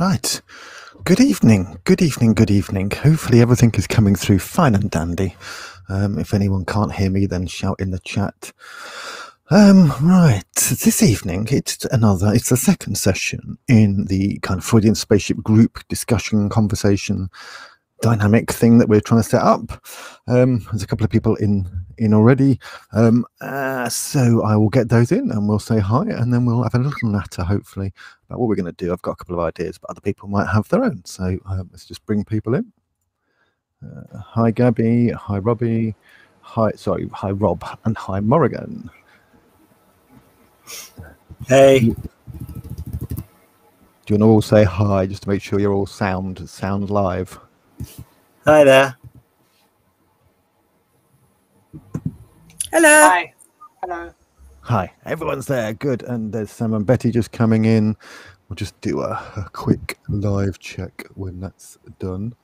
Right. Good evening. Good evening. Good evening. Hopefully everything is coming through fine and dandy. Um, if anyone can't hear me, then shout in the chat. Um, right. This evening, it's another, it's the second session in the kind of Freudian spaceship group discussion conversation dynamic thing that we're trying to set up. Um, there's a couple of people in in already, um, uh, so I will get those in and we'll say hi, and then we'll have a little natter hopefully about what we're going to do. I've got a couple of ideas, but other people might have their own. So uh, let's just bring people in. Uh, hi Gabby, hi Robbie, hi sorry, hi Rob, and hi Morrigan. Hey. Do you want to all say hi just to make sure you're all sound sound live? Hi there. Hello. Hi. Hello. Hi, everyone's there. Good. And there's Sam and Betty just coming in. We'll just do a, a quick live check when that's done.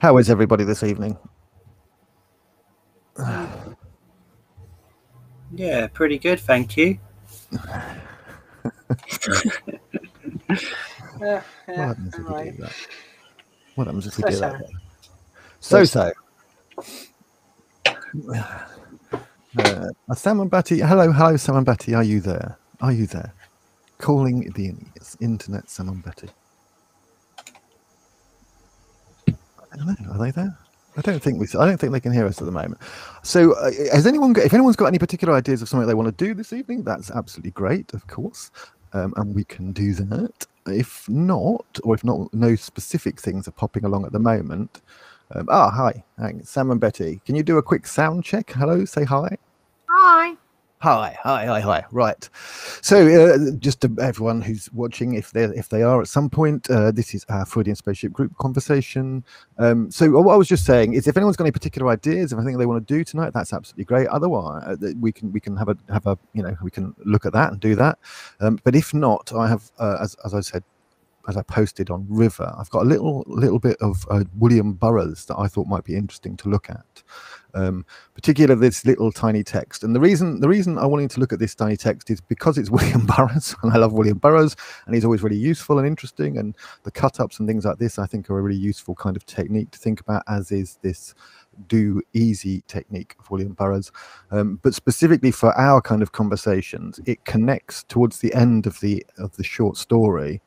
How is everybody this evening? Yeah, pretty good, thank you. yeah, What yeah, happens What happens if we So do so. that? So so. Uh, Sam and Betty, hello, hello, Sam and Betty. Are you there? Are you there? Calling the internet, Sam and Betty. I don't know. Are they there? I don't think we. I don't think they can hear us at the moment. So, uh, has anyone? Got, if anyone's got any particular ideas of something they want to do this evening, that's absolutely great, of course, um, and we can do that. If not, or if not, no specific things are popping along at the moment. Um, ah, hi, hang, Sam and Betty. Can you do a quick sound check? Hello, say hi. Hi. Hi, hi, hi, hi. Right. So, uh, just to everyone who's watching, if they if they are at some point, uh, this is our Freudian spaceship group conversation. Um, so, what I was just saying is, if anyone's got any particular ideas, if I think they want to do tonight, that's absolutely great. Otherwise, uh, we can we can have a have a you know we can look at that and do that. Um, but if not, I have uh, as as I said as I posted on River, I've got a little little bit of uh, William Burroughs that I thought might be interesting to look at, um, particularly this little tiny text. And the reason the reason I wanted to look at this tiny text is because it's William Burroughs, and I love William Burroughs, and he's always really useful and interesting. And the cut ups and things like this, I think, are a really useful kind of technique to think about, as is this do easy technique of William Burroughs. Um, but specifically for our kind of conversations, it connects towards the end of the of the short story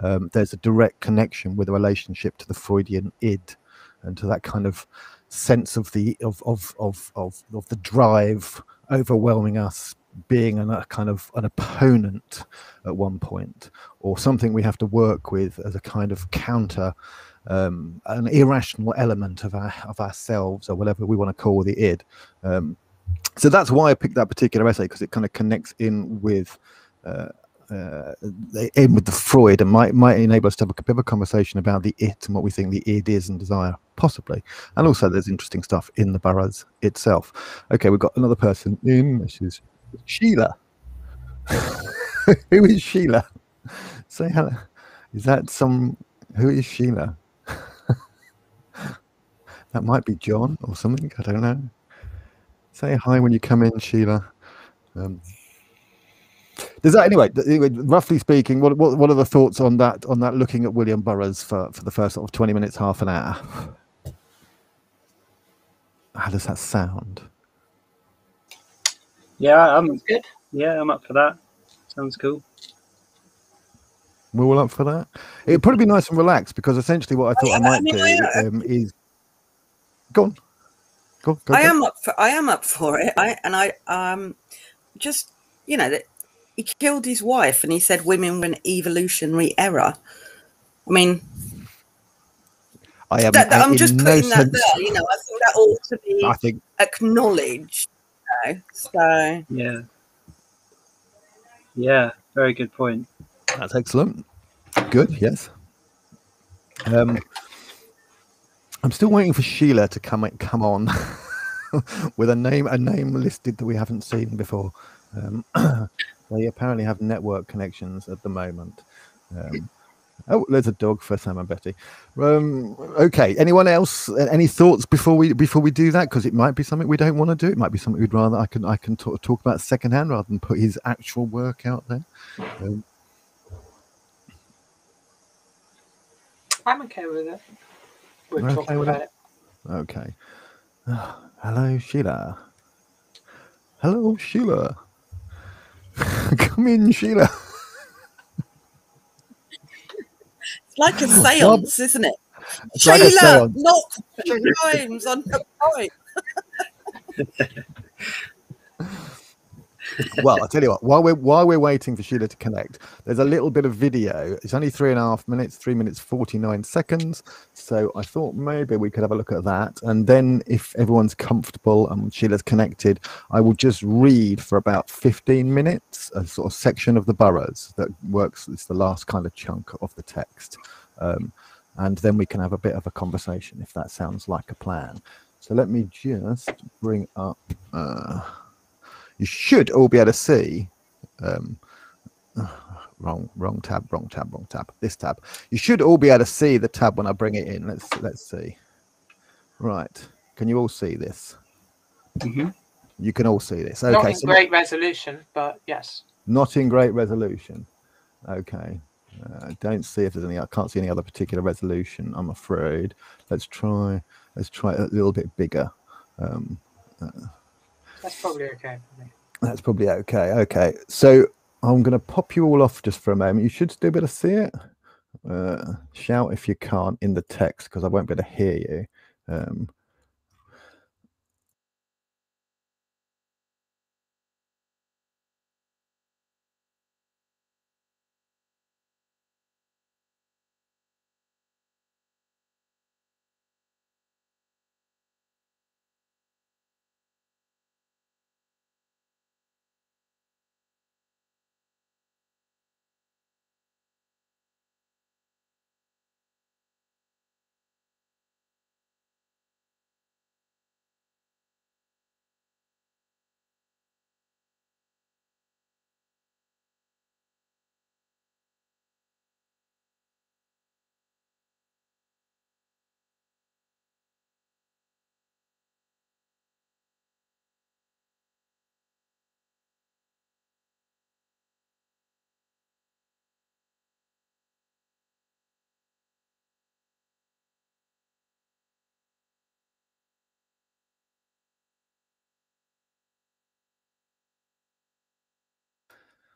um, there's a direct connection with a relationship to the Freudian id and to that kind of sense of the of of of of, of the drive overwhelming us being an, a kind of an opponent at one point or something we have to work with as a kind of counter um, an irrational element of our of ourselves or whatever we want to call the id. Um, so that's why i picked that particular essay because it kind of connects in with uh, uh, in with the Freud and might might enable us to have a bit of a conversation about the it and what we think the id is and desire, possibly. And also, there's interesting stuff in the Burroughs itself. Okay, we've got another person in. This is Sheila. who is Sheila? Say hello. Is that some? Who is Sheila? that might be John or something. I don't know. Say hi when you come in, Sheila. Um, does that anyway, anyway? Roughly speaking, what, what what are the thoughts on that? On that, looking at William Burroughs for for the first sort of twenty minutes, half an hour. How does that sound? Yeah, I'm good. Yeah, I'm up for that. Sounds cool. We're all up for that. It'd probably be nice and relaxed because essentially what I thought I yeah, I might mean, do I- um, is go on, go, go, I go. am up for I am up for it. I and I um just you know that he killed his wife and he said women were an evolutionary error. I mean I am. that, that- I'm in just no putting that sense- there, you know, I think that ought to be I think acknowledged. You know? So Yeah. Yeah, very good point. That's excellent. Good. Yes. Um, I'm still waiting for Sheila to come come on with a name a name listed that we haven't seen before. Um, they apparently have network connections at the moment. Um, oh, there's a dog for Sam and Betty. Um, okay. Anyone else? Uh, Any thoughts before we before we do that? Because it might be something we don't want to do. It might be something we'd rather I can I can talk, talk about secondhand rather than put his actual work out there. Um, I'm okay with it. We're Okay talking about it? it. Okay. hello, Sheila. Hello, Sheila. Come in, Sheila. It's like a oh, seance, isn't it? It's like Sheila, seance. knock three times on the pipe. Well, I'll tell you what. While we're while we're waiting for Sheila to connect, there's a little bit of video. It's only three and a half minutes, three minutes forty nine seconds. So I thought maybe we could have a look at that, and then if everyone's comfortable and Sheila's connected, I will just read for about fifteen minutes a sort of section of the Burroughs that works. It's the last kind of chunk of the text, um, and then we can have a bit of a conversation if that sounds like a plan. So let me just bring up. Uh, you should all be able to see um wrong wrong tab wrong tab wrong tab this tab. You should all be able to see the tab when i bring it in. Let's let's see. Right. Can you all see this? Hmm you can all see this. Not okay in so great resolution, but yes. not in great resolution. Okay. Uh, I don't see if there's any i can't see any other particular resolution i'm afraid. Let's try let's try a little bit bigger. Um That's probably okay for me. That's probably okay. Okay. So I'm going to pop you all off just for a moment. You should still be able to see it. Uh, shout if you can't in the text because I won't be able to hear you. Um,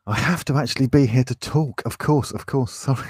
I have to actually be here to talk. Of course, of course. Sorry.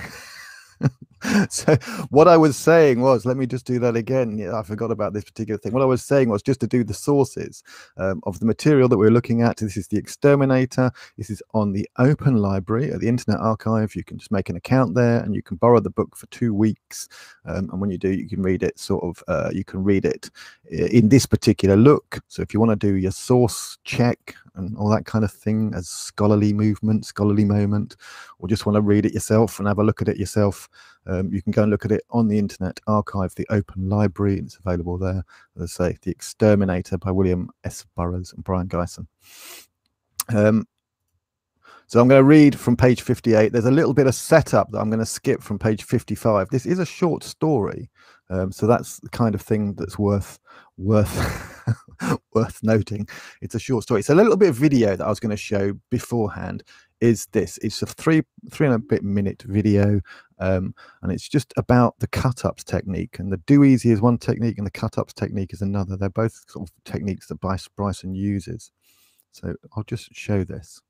so what I was saying was, let me just do that again. Yeah, I forgot about this particular thing. What I was saying was just to do the sources um, of the material that we're looking at. This is the Exterminator. This is on the Open Library at the Internet Archive. You can just make an account there, and you can borrow the book for two weeks. Um, and when you do, you can read it. Sort of, uh, you can read it in this particular look. So if you want to do your source check and all that kind of thing as scholarly movement, scholarly moment, or just want to read it yourself and have a look at it yourself, um, you can go and look at it on the Internet Archive, the Open Library, it's available there. As I say, The Exterminator by William S. Burroughs and Brion Gysin. Um, so I'm going to read from page 58. There's a little bit of setup that I'm going to skip from page 55. This is a short story, um, so that's the kind of thing that's worth worth worth noting. It's a short story. So a little bit of video that I was going to show beforehand is this. It's a three three and a bit minute video, um, and it's just about the cut ups technique. And the do easy is one technique, and the cut ups technique is another. They're both sort of techniques that Brion Gysin uses. So I'll just show this.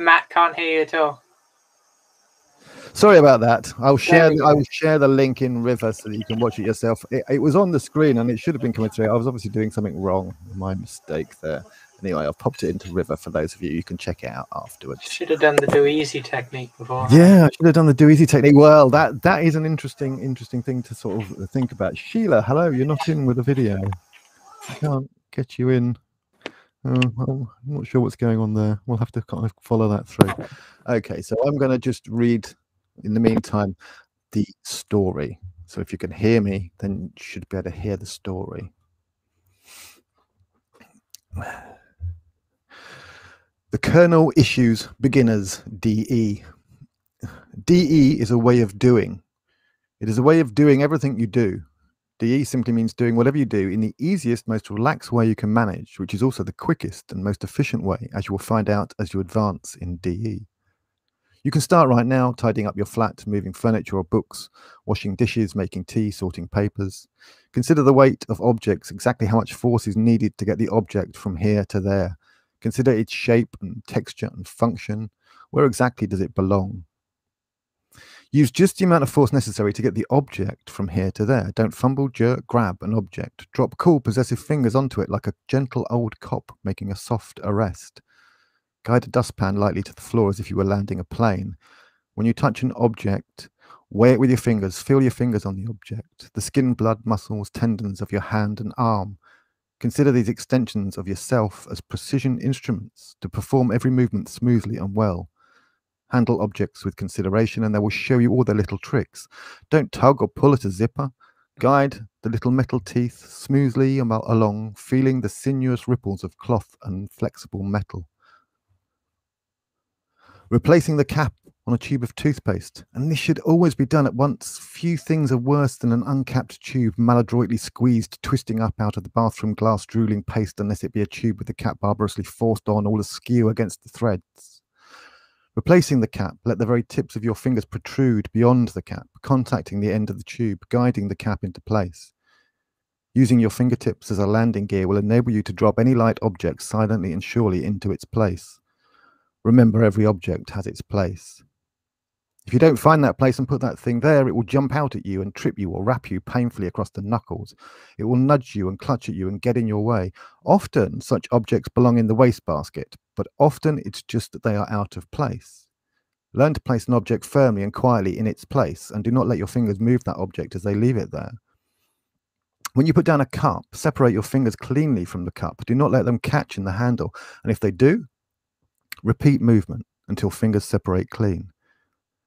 Matt can't hear you at all. Sorry about that. I'll share. The, I will share the link in River so that you can watch it yourself. It, it was on the screen and it should have been coming through. I was obviously doing something wrong. My mistake there. Anyway, I've popped it into River for those of you. You can check it out afterwards. Should have done the do easy technique before. Yeah, I should have done the do easy technique. Well, that that is an interesting interesting thing to sort of think about. Sheila, hello. You're not in with a video. I can't get you in. Uh, I'm not sure what's going on there. We'll have to kind of follow that through. Okay, so I'm going to just read in the meantime the story. So if you can hear me, then you should be able to hear the story. The Colonel issues beginners DE. DE is a way of doing. It is a way of doing everything you do. DE simply means doing whatever you do in the easiest, most relaxed way you can manage, which is also the quickest and most efficient way, as you will find out as you advance in DE. You can start right now tidying up your flat, moving furniture or books, washing dishes, making tea, sorting papers. Consider the weight of objects, exactly how much force is needed to get the object from here to there. Consider its shape and texture and function. Where exactly does it belong? Use just the amount of force necessary to get the object from here to there. Don't fumble, jerk, grab an object. Drop cool, possessive fingers onto it like a gentle old cop making a soft arrest. Guide a dustpan lightly to the floor as if you were landing a plane. When you touch an object, weigh it with your fingers. Feel your fingers on the object, the skin, blood, muscles, tendons of your hand and arm. Consider these extensions of yourself as precision instruments to perform every movement smoothly and well. Handle objects with consideration and they will show you all their little tricks. Don't tug or pull at a zipper. Guide the little metal teeth smoothly along, feeling the sinuous ripples of cloth and flexible metal. Replacing the cap on a tube of toothpaste, and this should always be done at once. Few things are worse than an uncapped tube maladroitly squeezed, twisting up out of the bathroom glass, drooling paste, unless it be a tube with the cap barbarously forced on, all askew against the threads. Replacing the cap, let the very tips of your fingers protrude beyond the cap, contacting the end of the tube, guiding the cap into place. Using your fingertips as a landing gear will enable you to drop any light object silently and surely into its place. Remember, every object has its place. If you don't find that place and put that thing there, it will jump out at you and trip you or rap you painfully across the knuckles. It will nudge you and clutch at you and get in your way. Often, such objects belong in the wastebasket, but often it's just that they are out of place. Learn to place an object firmly and quietly in its place, and do not let your fingers move that object as they leave it there. When you put down a cup, separate your fingers cleanly from the cup. Do not let them catch in the handle, and if they do, repeat movement until fingers separate clean.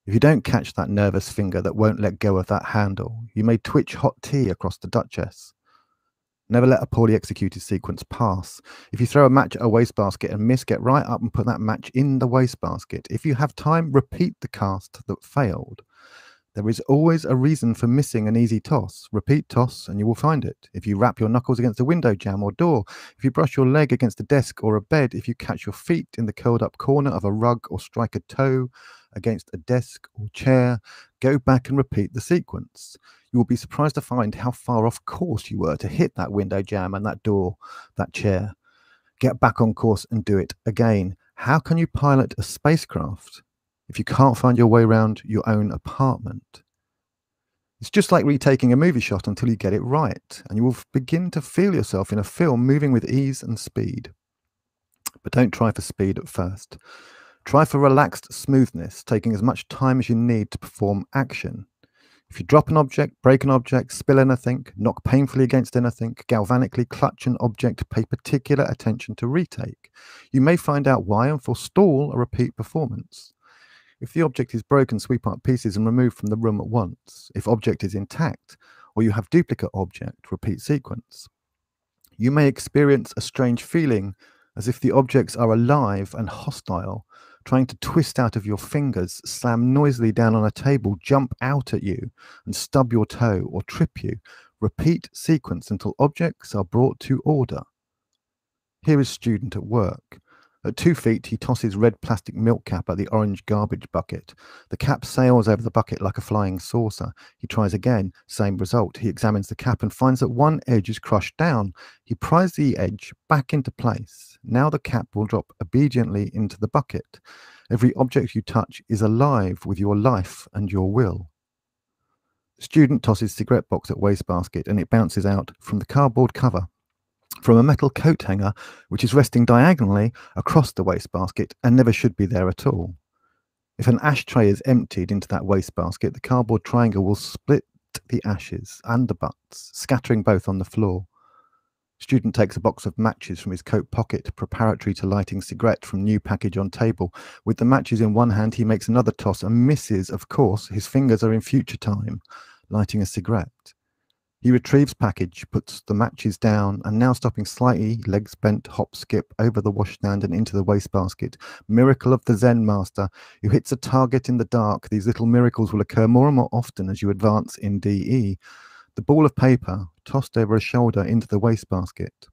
If you don't catch that nervous finger that won't let go of that handle, you may twitch hot tea across the Duchess. Never let a poorly executed sequence pass. If you throw a match at a wastebasket and miss, get right up and put that match in the wastebasket. If you have time, repeat the cast that failed. There is always a reason for missing an easy toss. Repeat toss and you will find it. If you rap your knuckles against a window jamb or door, if you brush your leg against a desk or a bed, if you catch your feet in the curled up corner of a rug or strike a toe against a desk or chair, go back and repeat the sequence. You will be surprised to find how far off course you were to hit that window jam and that door, that chair. Get back on course and do it again. How can you pilot a spacecraft if you can't find your way around your own apartment? It's just like retaking a movie shot until you get it right, and you will begin to feel yourself in a film moving with ease and speed. But don't try for speed at first. Try for relaxed smoothness, taking as much time as you need to perform action. If you drop an object, break an object, spill anything, knock painfully against anything, galvanically clutch an object, pay particular attention to retake. You may find out why and forestall a repeat performance. If the object is broken, sweep up pieces and remove from the room at once. If object is intact, or you have duplicate object, repeat sequence. You may experience a strange feeling as if the objects are alive and hostile, trying to twist out of your fingers, slam noisily down on a table, jump out at you, and stub your toe or trip you. Repeat sequence until objects are brought to order. Here is student at work. At two feet, he tosses red plastic milk cap at the orange garbage bucket. The cap sails over the bucket like a flying saucer. He tries again, same result. He examines the cap and finds that one edge is crushed down. He pries the edge back into place. Now the cap will drop obediently into the bucket. Every object you touch is alive with your life and your will. Student tosses cigarette box at wastebasket and it bounces out from the cardboard cover from a metal coat hanger which is resting diagonally across the wastebasket and never should be there at all. If an ashtray is emptied into that wastebasket, the cardboard triangle will split the ashes and the butts, scattering both on the floor. Student takes a box of matches from his coat pocket, preparatory to lighting cigarette from new package on table. With the matches in one hand, he makes another toss and misses, of course. His fingers are in future time, lighting a cigarette. He retrieves package, puts the matches down, and now stopping slightly, legs bent, hop skip over the washstand and into the wastebasket. Miracle of the Zen master, who hits a target in the dark. These little miracles will occur more and more often as you advance in DE. The ball of paper tossed over a shoulder into the wastebasket.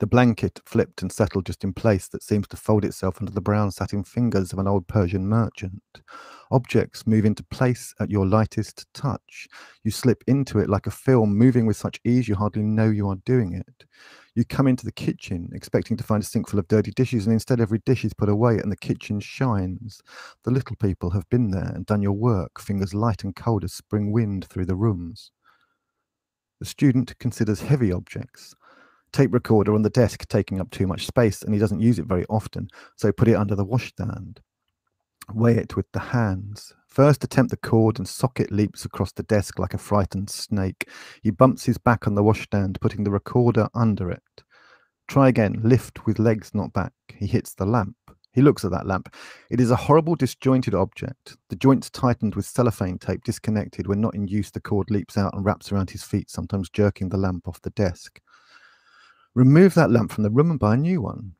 The blanket flipped and settled just in place that seems to fold itself under the brown satin fingers of an old Persian merchant. Objects move into place at your lightest touch. You slip into it like a film, moving with such ease you hardly know you are doing it. You come into the kitchen expecting to find a sink full of dirty dishes, and instead every dish is put away and the kitchen shines. The little people have been there and done your work, fingers light and cold as spring wind through the rooms. The student considers heavy objects, tape recorder on the desk taking up too much space and he doesn't use it very often, so put it under the washstand. Weigh it with the hands. First attempt the cord and socket leaps across the desk like a frightened snake. He bumps his back on the washstand, putting the recorder under it. Try again, lift with legs not back. He hits the lamp. He looks at that lamp. It is a horrible, disjointed object. The joints tightened with cellophane tape, disconnected. When not in use, the cord leaps out and wraps around his feet, sometimes jerking the lamp off the desk. Remove that lamp from the room and buy a new one.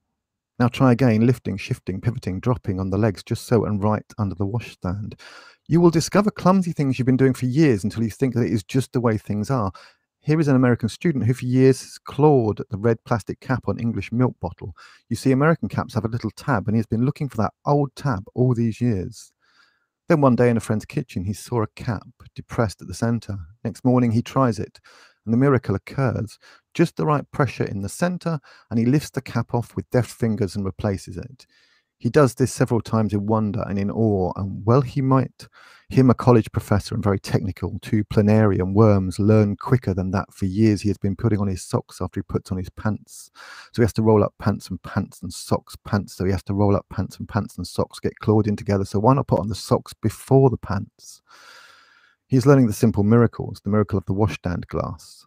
Now try again, lifting, shifting, pivoting, dropping on the legs just so and right under the washstand. You will discover clumsy things you've been doing for years until you think that it is just the way things are. Here is an American student who for years has clawed at the red plastic cap on English milk bottle. You see, American caps have a little tab, and he has been looking for that old tab all these years. Then one day in a friend's kitchen, he saw a cap depressed at the center. Next morning, he tries it, and the miracle occurs. Just the right pressure in the center, and he lifts the cap off with deft fingers and replaces it. He does this several times in wonder and in awe, and well, he might. Him, a college professor and very technical, two planarian worms learn quicker than that. For years, he has been putting on his socks after he puts on his pants. So he has to roll up pants and pants and socks, pants. So he has to roll up pants and pants and socks, get clawed in together. So why not put on the socks before the pants? He's learning the simple miracles, the miracle of the washstand glass.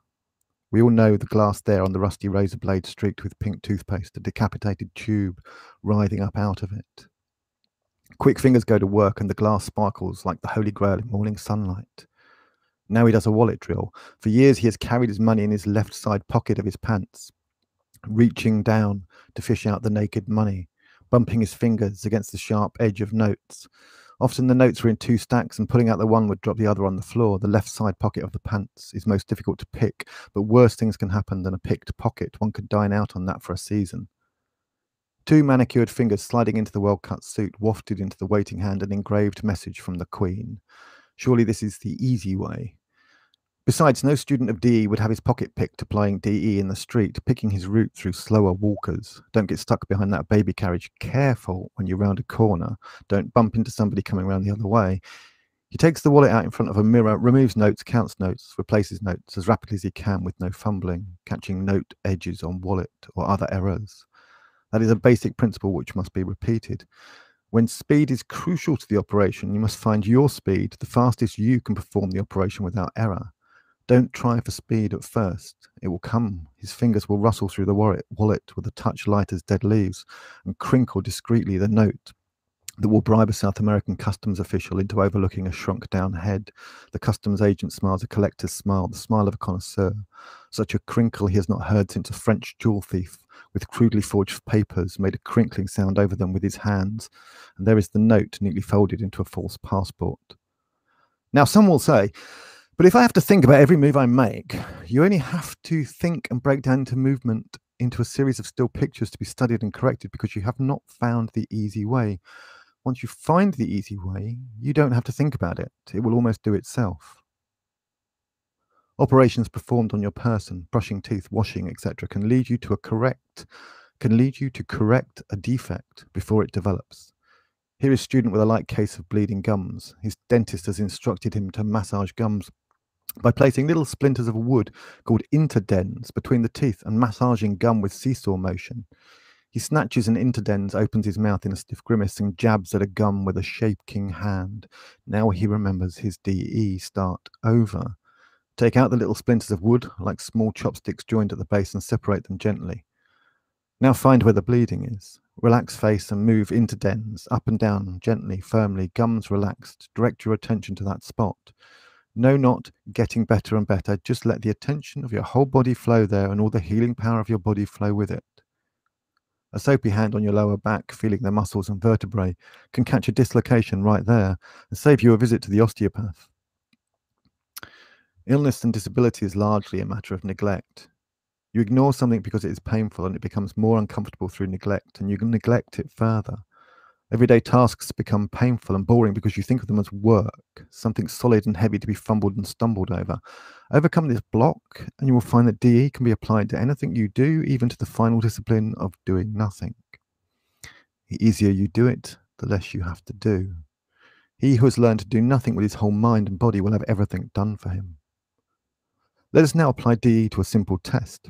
We all know the glass there on the rusty razor blade streaked with pink toothpaste, a decapitated tube writhing up out of it. Quick fingers go to work and the glass sparkles like the holy grail in morning sunlight. Now he does a wallet drill. For years he has carried his money in his left side pocket of his pants, reaching down to fish out the naked money, bumping his fingers against the sharp edge of notes, Often the notes were in two stacks, and pulling out the one would drop the other on the floor. The left side pocket of the pants is most difficult to pick, but worse things can happen than a picked pocket. One could dine out on that for a season. Two manicured fingers sliding into the well cut suit wafted into the waiting hand an engraved message from the Queen. Surely this is the easy way. Besides, no student of DE would have his pocket picked applying DE in the street, picking his route through slower walkers. Don't get stuck behind that baby carriage. Careful when you round a corner. Don't bump into somebody coming around the other way. He takes the wallet out in front of a mirror, removes notes, counts notes, replaces notes as rapidly as he can with no fumbling, catching note edges on wallet or other errors. That is a basic principle which must be repeated. When speed is crucial to the operation, you must find your speed, the fastest you can perform the operation without error. Don't try for speed at first. It will come. His fingers will rustle through the wallet, wallet with a touch light as dead leaves and crinkle discreetly the note that will bribe a South American customs official into overlooking a shrunk down head. The customs agent smiles a collector's smile, the smile of a connoisseur. Such a crinkle he has not heard since a French jewel thief with crudely forged papers made a crinkling sound over them with his hands, and there is the note neatly folded into a false passport. Now, some will say, but if I have to think about every move I make, you only have to think and break down into movement into a series of still pictures to be studied and corrected because you have not found the easy way. Once you find the easy way, you don't have to think about it. It will almost do itself. Operations performed on your person, brushing teeth, washing, etc., can lead you to a correct can lead you to correct a defect before it develops. Here is a student with a light case of bleeding gums. His dentist has instructed him to massage gums by placing little splinters of wood called interdens between the teeth and massaging gum with seesaw motion. He snatches an interdens, opens his mouth in a stiff grimace, and jabs at a gum with a shaking hand. Now he remembers his DE. Start over. Take out the little splinters of wood, like small chopsticks joined at the base, and separate them gently. Now find where the bleeding is. Relax face and move interdens, up and down, gently, firmly, gums relaxed. Direct your attention to that spot. No, not getting better and better. Just let the attention of your whole body flow there and all the healing power of your body flow with it. A soapy hand on your lower back, feeling the muscles and vertebrae, can catch a dislocation right there and save you a visit to the osteopath. Illness and disability is largely a matter of neglect. You ignore something because it is painful and it becomes more uncomfortable through neglect, and you can neglect it further. Everyday tasks become painful and boring because you think of them as work, something solid and heavy to be fumbled and stumbled over. Overcome this block, and you will find that DE can be applied to anything you do, even to the final discipline of doing nothing. The easier you do it, the less you have to do. He who has learned to do nothing with his whole mind and body will have everything done for him. Let us now apply DE to a simple test.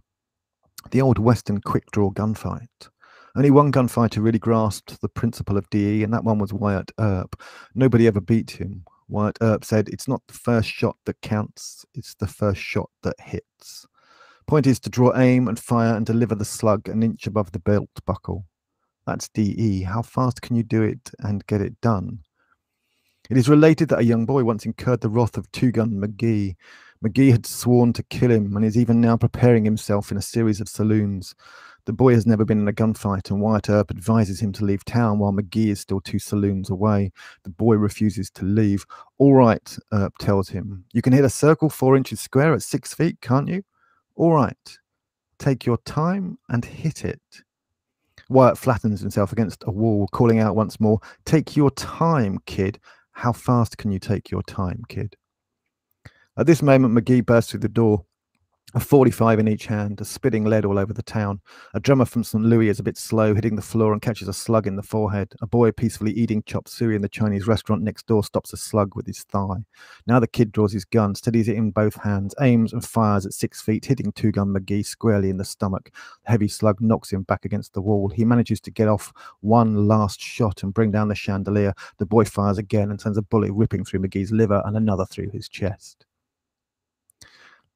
The old Western quick draw gunfight. Only one gunfighter really grasped the principle of DE, and that one was Wyatt Earp. Nobody ever beat him. Wyatt Earp said, It's not the first shot that counts, it's the first shot that hits. Point is to draw aim and fire and deliver the slug an inch above the belt buckle. That's DE. How fast can you do it and get it done? It is related that a young boy once incurred the wrath of Two Gun McGee. McGee had sworn to kill him and is even now preparing himself in a series of saloons. The boy has never been in a gunfight, and Wyatt Earp advises him to leave town while McGee is still two saloons away. The boy refuses to leave. All right, Earp tells him. You can hit a circle four inches square at six feet, can't you? All right. Take your time and hit it. Wyatt flattens himself against a wall, calling out once more, Take your time, kid. How fast can you take your time, kid? At this moment, McGee bursts through the door a 45 in each hand, a spitting lead all over the town. A drummer from St. Louis is a bit slow, hitting the floor and catches a slug in the forehead. A boy peacefully eating chop suey in the Chinese restaurant next door stops a slug with his thigh. Now the kid draws his gun, steadies it in both hands, aims and fires at six feet, hitting Two Gun McGee squarely in the stomach. The heavy slug knocks him back against the wall. He manages to get off one last shot and bring down the chandelier. The boy fires again and sends a bullet ripping through McGee's liver and another through his chest.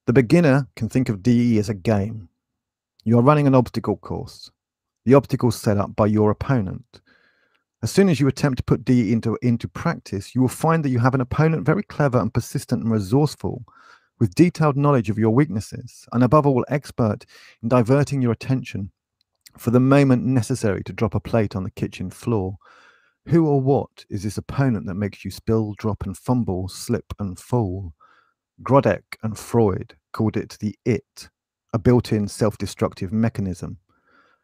The beginner can think of DE as a game. You are running an obstacle course. The obstacle is set up by your opponent. As soon as you attempt to put DE into, into practice, you will find that you have an opponent very clever and persistent and resourceful, with detailed knowledge of your weaknesses, and above all, expert in diverting your attention for the moment necessary to drop a plate on the kitchen floor. Who or what is this opponent that makes you spill, drop, and fumble, slip, and fall? Groddeck and Freud called it the it, a built in self destructive mechanism.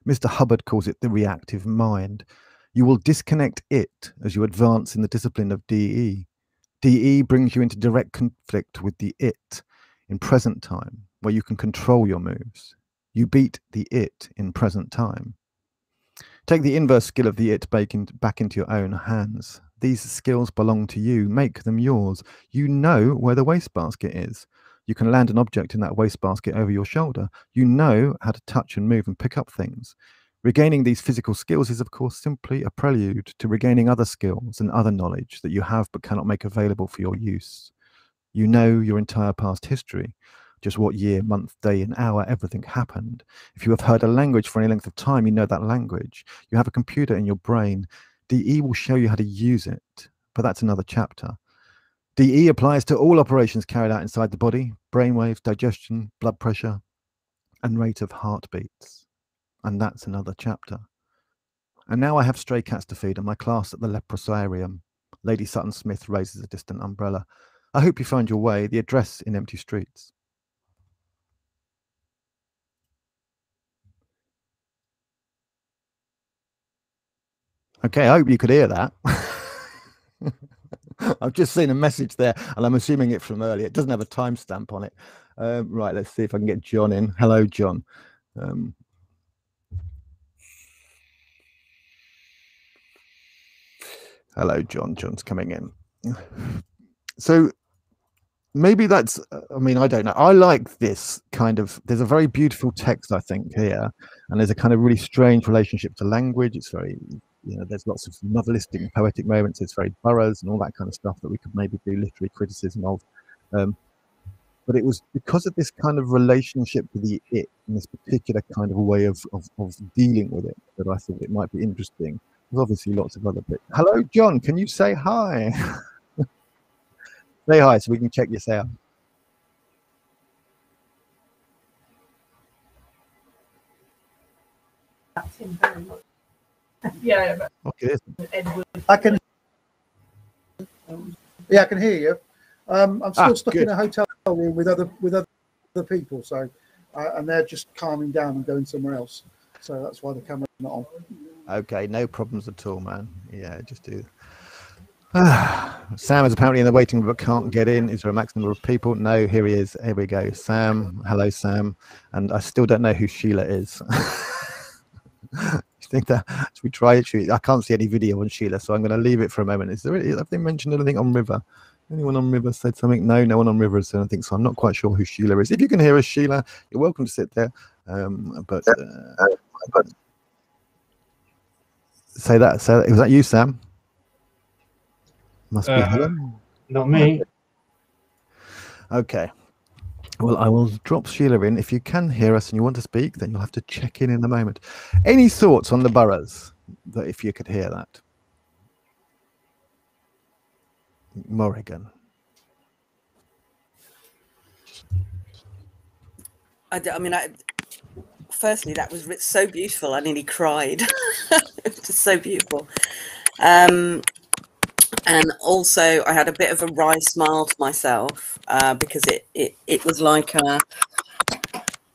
Mr. Hubbard calls it the reactive mind. You will disconnect it as you advance in the discipline of DE. DE brings you into direct conflict with the it in present time, where you can control your moves. You beat the it in present time. Take the inverse skill of the it back, back into your own hands. These skills belong to you. Make them yours. You know where the wastebasket is. You can land an object in that wastebasket over your shoulder. You know how to touch and move and pick up things. Regaining these physical skills is, of course, simply a prelude to regaining other skills and other knowledge that you have but cannot make available for your use. You know your entire past history, just what year, month, day, and hour everything happened. If you have heard a language for any length of time, you know that language. You have a computer in your brain. DE will show you how to use it, but that's another chapter. DE applies to all operations carried out inside the body brainwaves, digestion, blood pressure, and rate of heartbeats. And that's another chapter. And now I have stray cats to feed and my class at the leprosarium. Lady Sutton Smith raises a distant umbrella. I hope you find your way, the address in empty streets. Okay, I hope you could hear that. I've just seen a message there, and I'm assuming it from earlier. It doesn't have a timestamp on it. Um, right, let's see if I can get John in. Hello, John. Um, hello, John. John's coming in. So maybe that's, I mean, I don't know. I like this kind of, there's a very beautiful text, I think, here, and there's a kind of really strange relationship to language. It's very you know, there's lots of novelistic and poetic moments. It's very Burroughs and all that kind of stuff that we could maybe do literary criticism of. Um, but it was because of this kind of relationship to the it and this particular kind of way of, of, of dealing with it that I thought it might be interesting. There's obviously lots of other bits. Hello, John. Can you say hi? say hi so we can check this out. That's him very much. Yeah, but Okay, Edward. I can. Yeah, I can hear you. Um, I'm still Ah, stuck good. in a hotel room with other with other people, so uh, and they're just calming down and going somewhere else. So that's why the camera's not on. Okay, no problems at all, man. Yeah, just do. Sam is apparently in the waiting room but can't get in. Is there a maximum number of people? No, here he is. Here we go. Sam. Hello, Sam. And I still don't know who Sheila is. Think that should we try it? Should we- I can't see any video on Sheila, so I'm going to leave it for a moment. Is there? Have they mentioned anything on River? Anyone on River said something? No, no one on River has said anything. So I'm not quite sure who Sheila is. If you can hear us, Sheila, you're welcome to sit there. Um, but uh, say that. Say that. Was that you, Sam? Must be Uh, Helen. Not me. Okay. Well, I will drop Sheila in. If you can hear us and you want to speak, then you'll have to check in in a moment. Any thoughts on the Burroughs? That if you could hear that, Morrigan. I, mean, I, firstly, that was so beautiful. I nearly cried. it was just so beautiful. Um, and also, I had a bit of a wry smile to myself uh, because it, it, it was like a,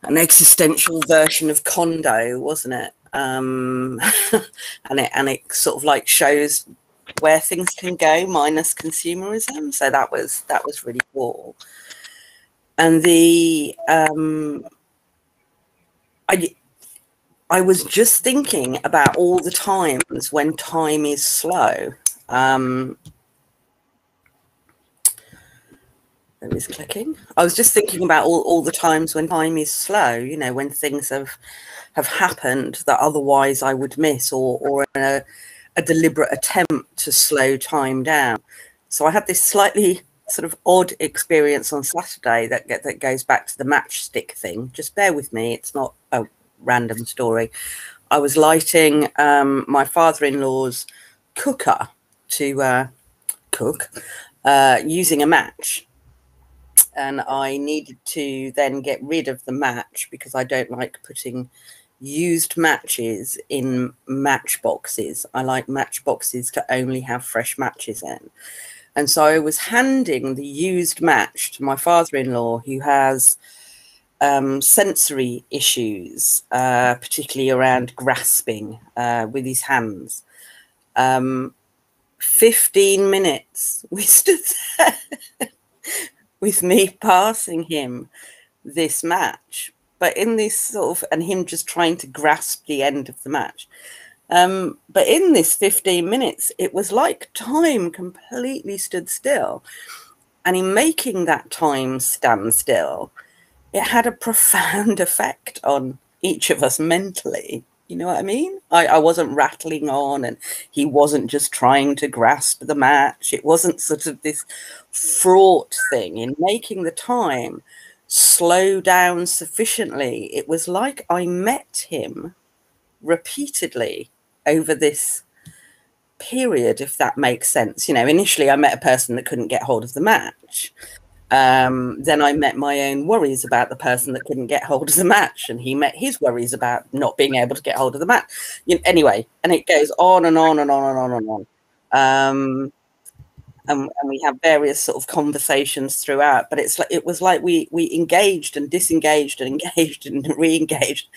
an existential version of Kondo, wasn't it? Um, and it and it sort of like shows where things can go minus consumerism. So that was that was really cool and the um i i was just thinking about all the times when time is slow um is clicking i was just thinking about all, all the times when time is slow you know when things have have happened that otherwise i would miss or or a, a deliberate attempt to slow time down so i had this slightly sort of odd experience on Saturday that that goes back to the matchstick thing. Just bear with me; it's not a random story. I was lighting um, my father-in-law's cooker to uh, cook uh, using a match, and I needed to then get rid of the match because I don't like putting used matches in matchboxes. I like matchboxes to only have fresh matches in. And so I was handing the used match to my father in law, who has um, sensory issues, uh, particularly around grasping uh, with his hands. Um, 15 minutes we stood there with me passing him this match, but in this sort of, and him just trying to grasp the end of the match. Um, but in this 15 minutes, it was like time completely stood still. And in making that time stand still, it had a profound effect on each of us mentally. You know what I mean? I, I wasn't rattling on and he wasn't just trying to grasp the match. It wasn't sort of this fraught thing. In making the time slow down sufficiently, it was like I met him repeatedly over this period, if that makes sense. You know, initially I met a person that couldn't get hold of the match. Um, then I met my own worries about the person that couldn't get hold of the match, and he met his worries about not being able to get hold of the match. You know, anyway, and it goes on and on and on and on and on. Um, and, and we have various sort of conversations throughout, but it's like it was like we we engaged and disengaged and engaged and re-engaged,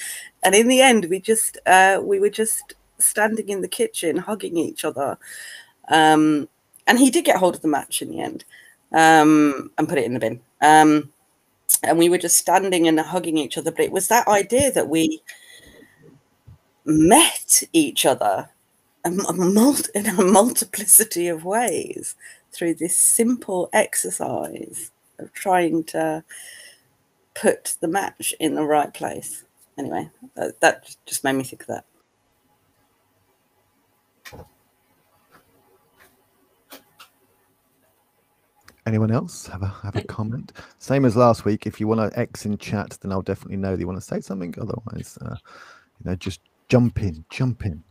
and in the end, we just uh, we were just standing in the kitchen hugging each other. Um, and he did get hold of the match in the end um, and put it in the bin. Um, and we were just standing and hugging each other. But it was that idea that we met each other in a multiplicity of ways through this simple exercise of trying to put the match in the right place. Anyway, that just made me think of that. Anyone else have a have a comment? Same as last week. If you want to X in chat, then I'll definitely know that you want to say something. Otherwise, uh, you know, just jump in, jump in.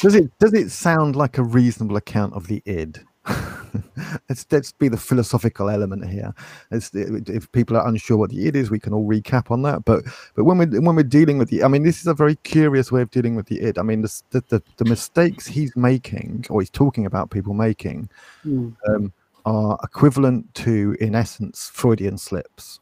Does it does it sound like a reasonable account of the id? let's let's be the philosophical element here. It's, if people are unsure what the id is, we can all recap on that. But but when we when we're dealing with the, I mean, this is a very curious way of dealing with the id. I mean, the the, the mistakes he's making, or he's talking about people making, Hmm. um, are equivalent to, in essence, Freudian slips.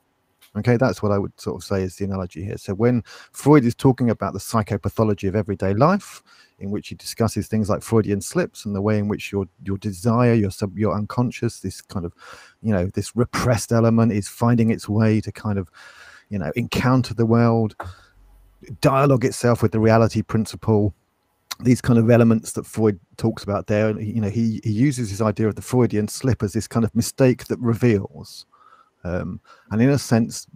Okay, that's what I would sort of say is the analogy here. So when Freud is talking about the psychopathology of everyday life, in which he discusses things like Freudian slips and the way in which your your desire, your sub, your unconscious, this kind of, you know, this repressed element is finding its way to kind of, you know, encounter the world, dialogue itself with the reality principle. These kind of elements that Freud talks about there, and, you know, he he uses his idea of the Freudian slip as this kind of mistake that reveals. Um, and in a sense,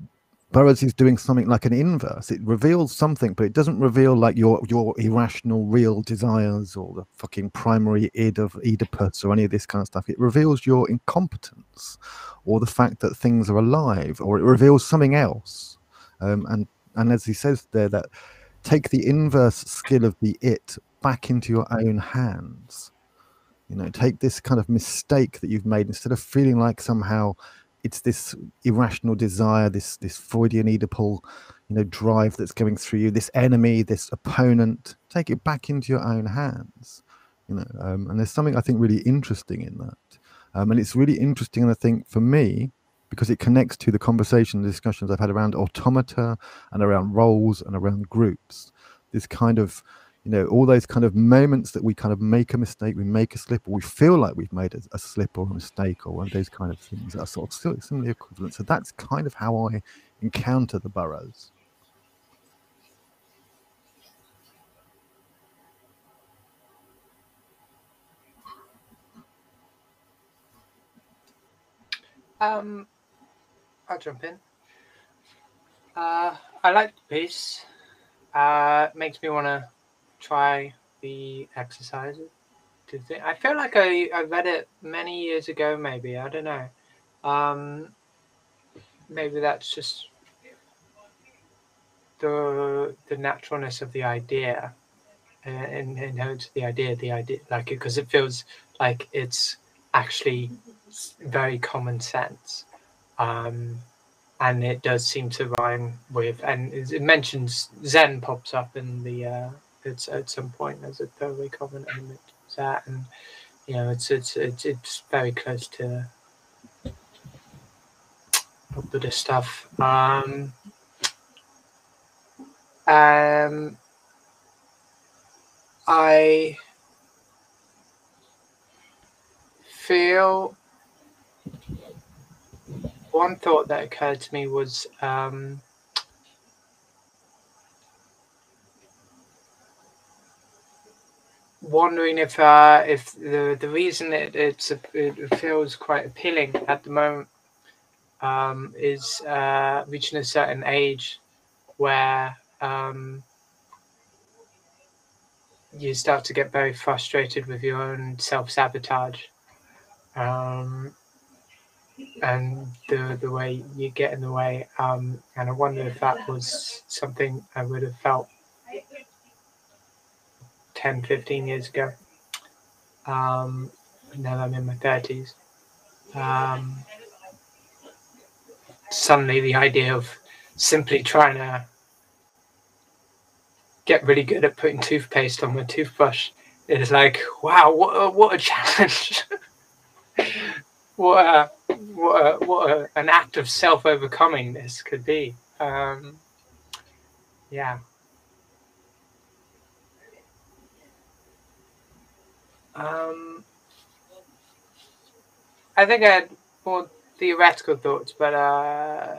Burroughs is doing something like an inverse. It reveals something, but it doesn't reveal like your your irrational real desires or the fucking primary id of Oedipus or any of this kind of stuff. It reveals your incompetence or the fact that things are alive, or it reveals something else. Um, and and as he says there, that take the inverse skill of the it back into your own hands. You know, take this kind of mistake that you've made instead of feeling like somehow it's this irrational desire, this this Freudian Oedipal, you know, drive that's going through you, this enemy, this opponent. Take it back into your own hands, you know. Um, and there's something I think really interesting in that, um, and it's really interesting, and I think for me, because it connects to the conversation, the discussions I've had around automata and around roles and around groups. This kind of you know all those kind of moments that we kind of make a mistake we make a slip or we feel like we've made a, a slip or a mistake or one of those kind of things that are sort of similarly equivalent so that's kind of how i encounter the Burroughs Um, I'll jump in. Uh, I like the piece. Uh, makes me want to try the exercises. I feel like I, I read it many years ago, maybe. I don't know. Um, maybe that's just the the naturalness of the idea in in terms the idea, the idea, like it because it feels like it's actually very common sense. Um, and it does seem to rhyme with, and it it mentions Zen pops up in the uh, it's at some point as a very common element to that, and you know it's it's it's, it's very close to Buddhist stuff. Um, um, I feel one thought that occurred to me was um, wondering if uh, if the the reason it it's it feels quite appealing at the moment um, is uh, reaching a certain age where um, you start to get very frustrated with your own self sabotage. Um, and the the way you get in the way. Um, and I wonder if that was something I would have felt 10, 15 years ago. Um, now that I'm in my 30s. Um, suddenly, the idea of simply trying to get really good at putting toothpaste on my toothbrush is like, wow, what a, what a challenge. what a, what a, what a, an act of self overcoming this could be. Um, yeah. Um, I think I had more theoretical thoughts, but uh,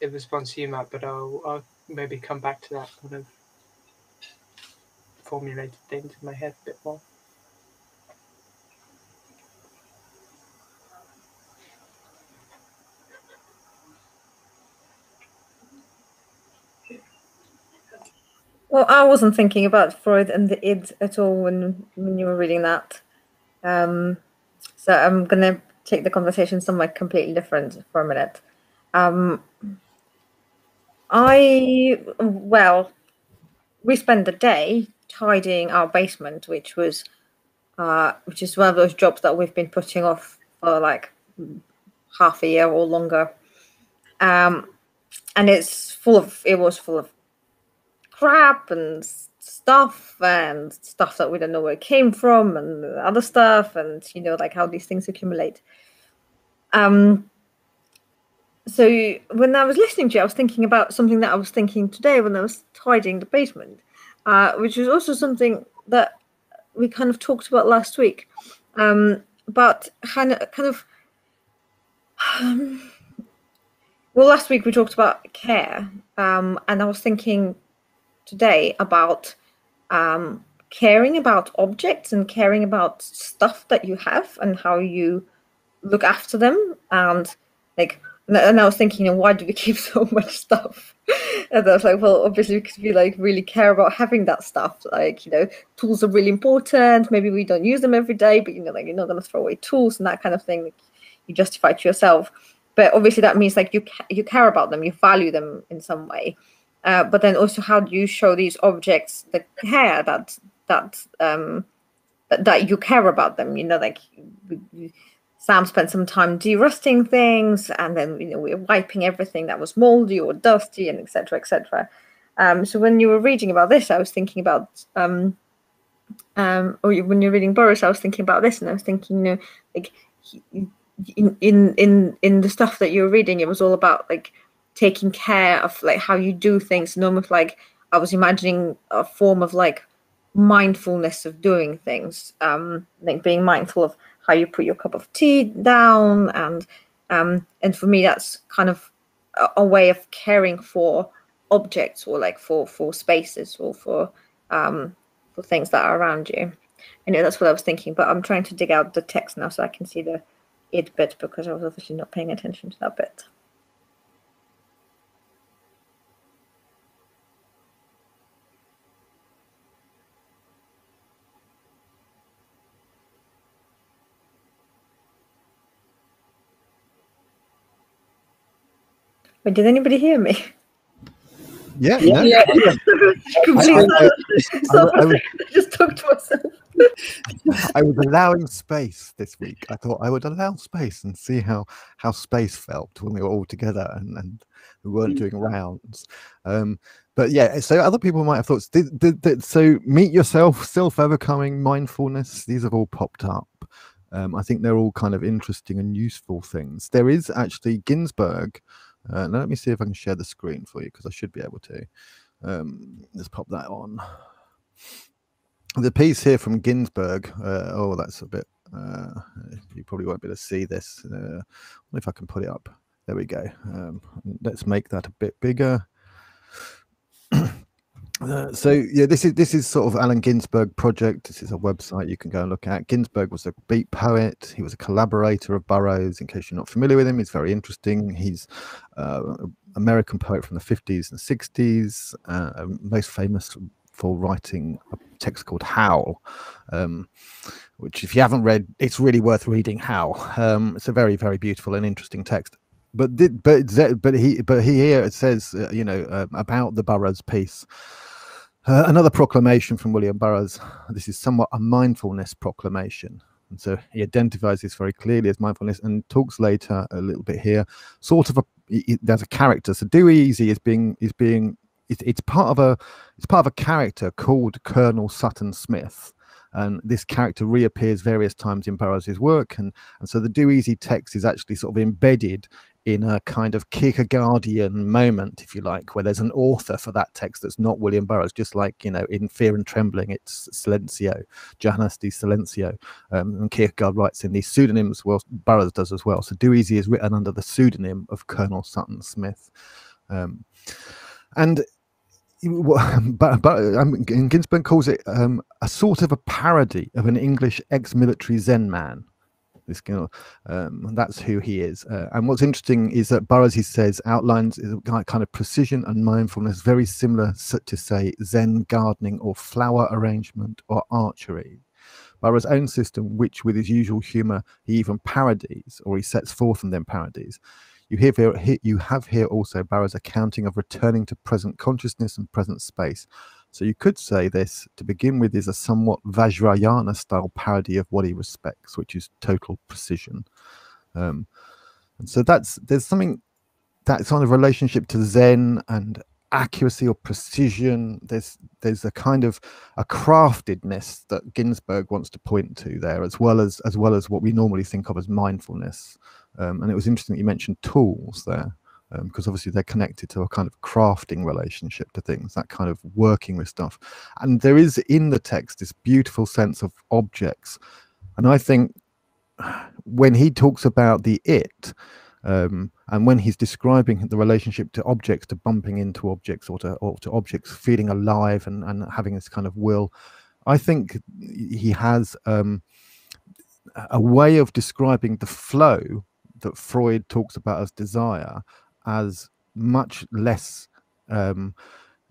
in response to you, Matt. But I'll, I'll maybe come back to that kind of formulated things in my head a bit more. Well, I wasn't thinking about Freud and the id at all when when you were reading that. Um, so I'm gonna take the conversation somewhere completely different for a minute. Um, I well, we spent the day tidying our basement, which was uh, which is one of those jobs that we've been putting off for like half a year or longer. Um, and it's full of it was full of crap and stuff and stuff that we don't know where it came from and other stuff and you know like how these things accumulate. Um so when i was listening to you i was thinking about something that i was thinking today when i was tidying the basement uh, which was also something that we kind of talked about last week. Um kind of kind of um, well last week we talked about care um and i was thinking today about um, caring about objects and caring about stuff that you have and how you look after them and like and I was thinking, you know, why do we keep so much stuff? And I was like, well, obviously because we like really care about having that stuff. Like, you know, tools are really important. Maybe we don't use them every day, but you know, like you're not gonna throw away tools and that kind of thing. Like, you justify to yourself. But obviously that means like you ca- you care about them, you value them in some way. Uh, but then also how do you show these objects the care that that um that you care about them? You know like sam spent some time de-rusting things and then you know we we're wiping everything that was moldy or dusty and etc etc um so when you were reading about this i was thinking about um um or when you're reading boris i was thinking about this and i was thinking you know like in in in in the stuff that you're reading it was all about like taking care of like how you do things and almost like I was imagining a form of like mindfulness of doing things. Um like being mindful of how you put your cup of tea down and um and for me that's kind of a, a way of caring for objects or like for for spaces or for um for things that are around you. I know that's what I was thinking, but I'm trying to dig out the text now so I can see the it bit because I was obviously not paying attention to that bit. Wait, did anybody hear me? Yeah, Yeah, no, yeah. Complete I- I- I- I was- just talked to myself. I was allowing space this week. I thought I would allow space and see how how space felt when we were all together and, and we weren't doing rounds. Um, but yeah, so other people might have thought. Did, did, did, so meet yourself, self overcoming, mindfulness. These have all popped up. Um, I think they're all kind of interesting and useful things. There is actually Ginsberg. Uh, now let me see if I can share the screen for you because I should be able to. Um, let's pop that on the piece here from Ginsberg. Uh, oh, that's a bit. Uh, you probably won't be able to see this. Uh, if I can put it up. There we go. Um, let's make that a bit bigger. Uh, so yeah, this is this is sort of Allen Ginsberg project. This is a website you can go and look at. Ginsberg was a beat poet. He was a collaborator of Burroughs. In case you're not familiar with him, he's very interesting. He's uh, American poet from the 50s and 60s. Uh, most famous for writing a text called Howl, um, which, if you haven't read, it's really worth reading. Howl. Um, it's a very, very beautiful and interesting text. But did, but but he but he here it says uh, you know uh, about the Burroughs piece. Uh, another proclamation from William Burroughs. This is somewhat a mindfulness proclamation. And so he identifies this very clearly as mindfulness and talks later a little bit here, sort of a he- he- there's a character. So do easy is being is being it's, it's part of a it's part of a character called Colonel Sutton Smith. And this character reappears various times in Burroughs' work, and, and so the Do Easy text is actually sort of embedded in a kind of Kierkegaardian moment, if you like, where there's an author for that text that's not William Burroughs, just like, you know, in Fear and Trembling, it's Silentio, Johannes de Silentio. Um, and Kierkegaard writes in these pseudonyms, well, Burroughs does as well. So Do Easy is written under the pseudonym of Colonel Sutton Smith. Um, and but, but um, Ginsberg calls it um, a sort of a parody of an English ex-military Zen man. This you um, that's who he is. Uh, and what's interesting is that Burroughs, he says, outlines a kind of precision and mindfulness, very similar to say Zen gardening or flower arrangement or archery. Burroughs' own system, which with his usual humour he even parodies or he sets forth and then parodies, you, hear, you have here also Burroughs' accounting of returning to present consciousness and present space. So you could say this to begin with is a somewhat Vajrayana style parody of what he respects, which is total precision. Um, and so that's there's something that kind of relationship to Zen and accuracy or precision. There's there's a kind of a craftedness that Ginsberg wants to point to there, as well as as well as what we normally think of as mindfulness. Um, and it was interesting that you mentioned tools there, because um, obviously they're connected to a kind of crafting relationship to things, that kind of working with stuff. And there is in the text this beautiful sense of objects. And I think when he talks about the it, um, and when he's describing the relationship to objects, to bumping into objects or to, or to objects feeling alive and, and having this kind of will, I think he has um, a way of describing the flow that Freud talks about as desire as much less um,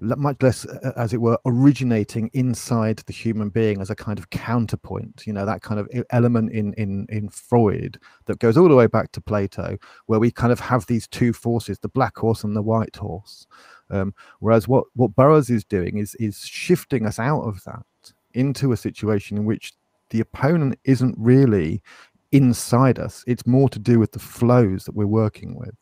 much less as it were originating inside the human being as a kind of counterpoint you know that kind of element in in in freud that goes all the way back to plato where we kind of have these two forces the black horse and the white horse um, whereas what what burroughs is doing is is shifting us out of that into a situation in which the opponent isn't really inside us. It's more to do with the flows that we're working with.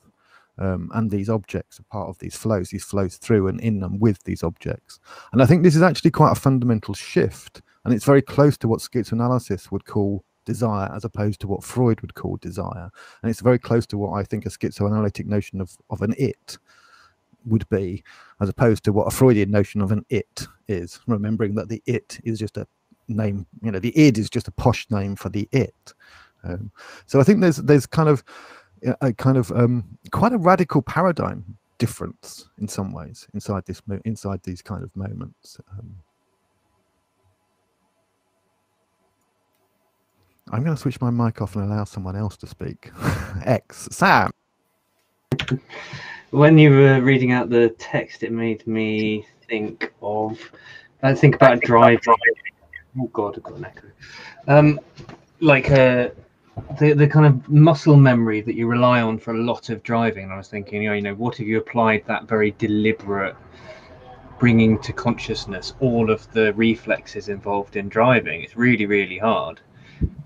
Um, and these objects are part of these flows, these flows through and in and with these objects. And I think this is actually quite a fundamental shift. And it's very close to what schizoanalysis would call desire as opposed to what Freud would call desire. And it's very close to what I think a schizoanalytic notion of, of an it would be, as opposed to what a Freudian notion of an it is, remembering that the it is just a name, you know, the id is just a posh name for the it. Um, so I think there's there's kind of a kind of um, quite a radical paradigm difference in some ways inside this inside these kind of moments. Um, I'm going to switch my mic off and allow someone else to speak. X Sam. When you were reading out the text, it made me think of. I think about drive. Oh God, I've got an echo. Um, like a the the kind of muscle memory that you rely on for a lot of driving. I was thinking, you know, you know, what if you applied that very deliberate bringing to consciousness all of the reflexes involved in driving? It's really, really hard.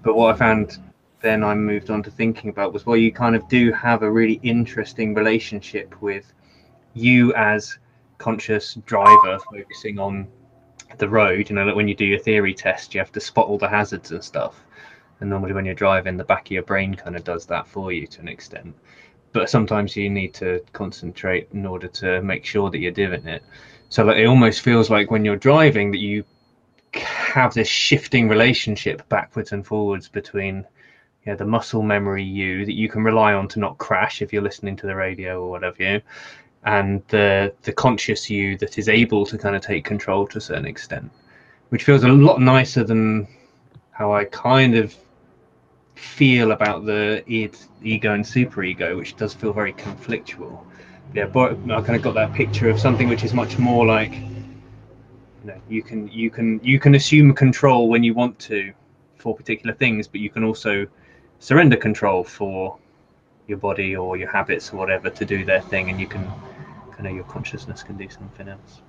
But what I found then I moved on to thinking about was well, you kind of do have a really interesting relationship with you as conscious driver focusing on the road. You know, like when you do your theory test, you have to spot all the hazards and stuff and normally when you're driving the back of your brain kind of does that for you to an extent. But sometimes you need to concentrate in order to make sure that you're doing it. So it almost feels like when you're driving that you have this shifting relationship backwards and forwards between you know, the muscle memory you that you can rely on to not crash if you're listening to the radio or whatever you and the the conscious you that is able to kind of take control to a certain extent. Which feels a lot nicer than how I kind of feel about the ego, and superego, which does feel very conflictual. Yeah, but I kind of got that picture of something which is much more like, you know, you can you can you can assume control when you want to for particular things, but you can also surrender control for your body or your habits or whatever to do their thing, and you can kind of your consciousness can do something else.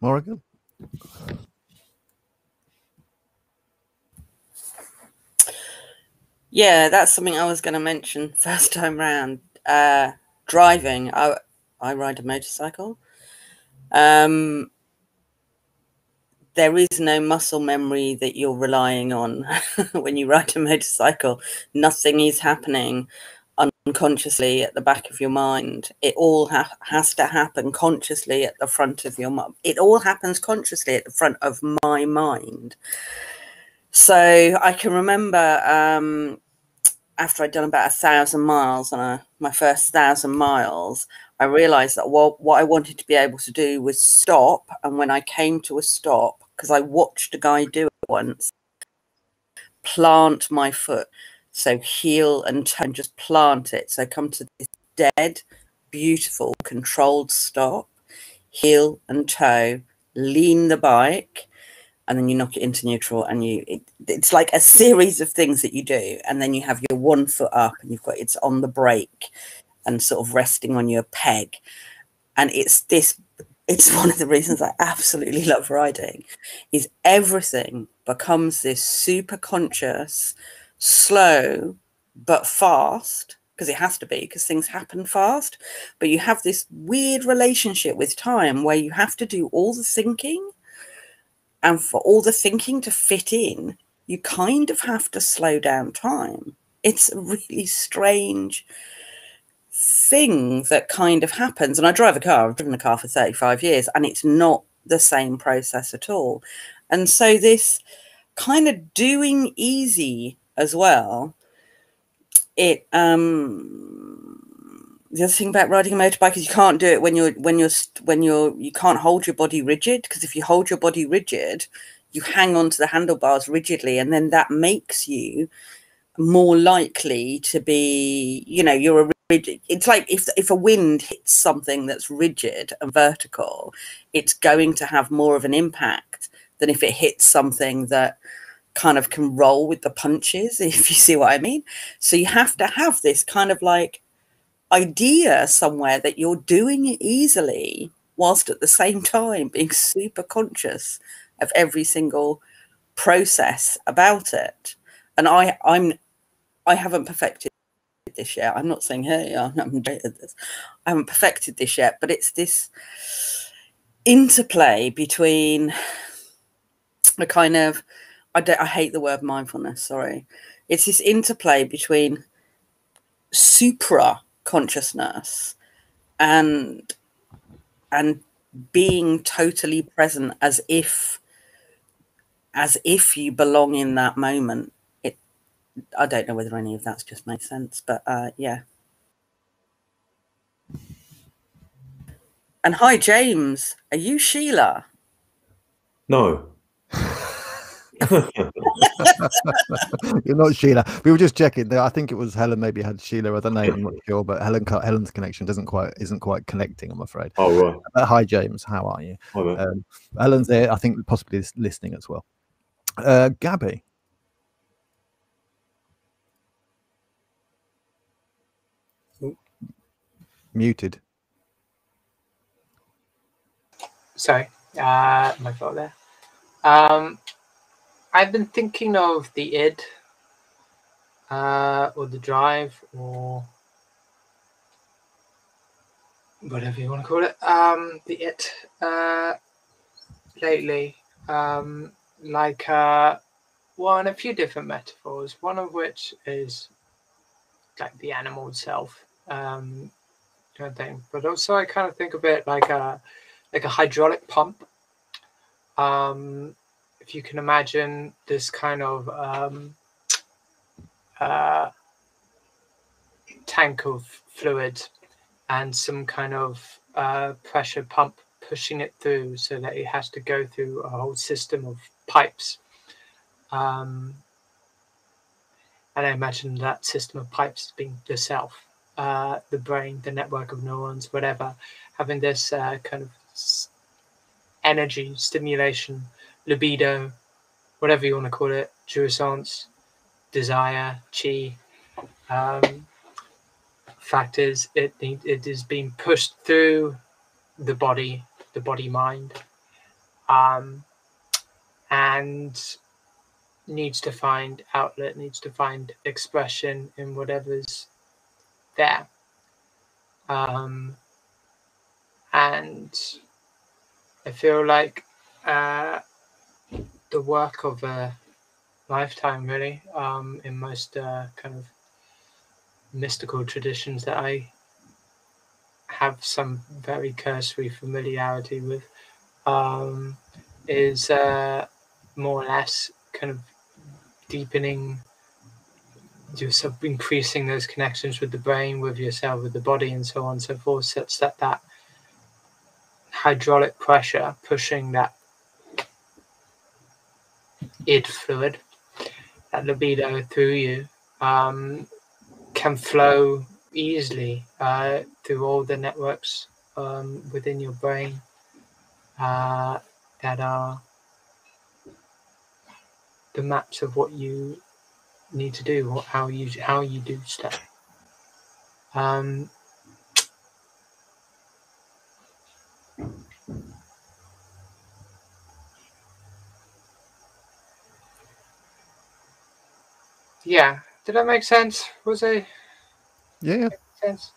Morrigan. Yeah, that's something I was going to mention first time round. Uh, driving, I I ride a motorcycle. Um, there is no muscle memory that you're relying on when you ride a motorcycle. Nothing is happening unconsciously at the back of your mind. It all ha- has to happen consciously at the front of your mind. It all happens consciously at the front of my mind. So I can remember um, after I'd done about a thousand miles on a, my first thousand miles, I realized that what, what I wanted to be able to do was stop. And when I came to a stop, because I watched a guy do it once, plant my foot. So heel and turn, just plant it. So come to this dead, beautiful, controlled stop, heel and toe, lean the bike, and then you knock it into neutral and you it, it's like a series of things that you do. And then you have your one foot up and you've got it's on the brake and sort of resting on your peg. And it's this it's one of the reasons i absolutely love riding is everything becomes this super conscious slow but fast because it has to be because things happen fast. But you have this weird relationship with time where you have to do all the thinking and for all the thinking to fit in, you kind of have to slow down time. It's a really strange thing that kind of happens. And I drive a car, I've driven a car for 35 years, and it's not the same process at all. And so, this kind of doing easy as well, it, um, the other thing about riding a motorbike is you can't do it when you're when you're when you're you can't hold your body rigid because if you hold your body rigid you hang on to the handlebars rigidly and then that makes you more likely to be you know you're a rigid it's like if if a wind hits something that's rigid and vertical it's going to have more of an impact than if it hits something that kind of can roll with the punches if you see what i mean. So you have to have this kind of like idea somewhere that you're doing it easily whilst at the same time being super conscious of every single process about it. And i i'm i haven't perfected this yet. I'm not saying hey i'm this. I haven't perfected this yet but it's this interplay between a kind of I, don't, I hate the word mindfulness sorry. It's this interplay between supra consciousness and and being totally present as if as if you belong in that moment. It i don't know whether any of that's just made sense but uh yeah. And hi james. Are you sheila? No. You're not Sheila. We were just checking. I think it was Helen. Maybe had Sheila as a name. I'm not sure, but Helen Helen's connection doesn't quite isn't quite connecting. I'm afraid. oh right. Uh, hi James, how are you? Hi. Um, Helen's there. I think possibly lis- listening as well. Uh, Gabby. Muted. Sorry, uh, my fault there. Um, I've been thinking of the id, uh, or the drive, or whatever you want to call it. Um, the it uh, lately, um, like uh, one a few different metaphors. One of which is like the animal itself, um, kind of thing. But also, I kind of think of it like a like a hydraulic pump. Um, if you can imagine this kind of um, uh, tank of fluid and some kind of uh, pressure pump pushing it through so that it has to go through a whole system of pipes. Um, and I imagine that system of pipes being the self, uh, the brain, the network of neurons, whatever, having this uh, kind of energy, stimulation, libido, whatever you want to call it, jouissance, desire, chi. Um, it it is being pushed through the body, the body mind, um, and needs to find outlet, needs to find expression in whatever's there. Um, and I feel like uh, the work of a lifetime, really. Um, in most uh, kind of mystical traditions that I have some very cursory familiarity with, um, is uh, more or less kind of deepening, just increasing those connections with the brain, with yourself, with the body, and so on and so forth, such that that hydraulic pressure pushing that id fluid, that libido through you, um, can flow easily uh, through all the networks um, within your brain uh, that are the maps of what you need to do or how you how you do stuff. Um, yeah, did that make sense? Was it Yeah, sense?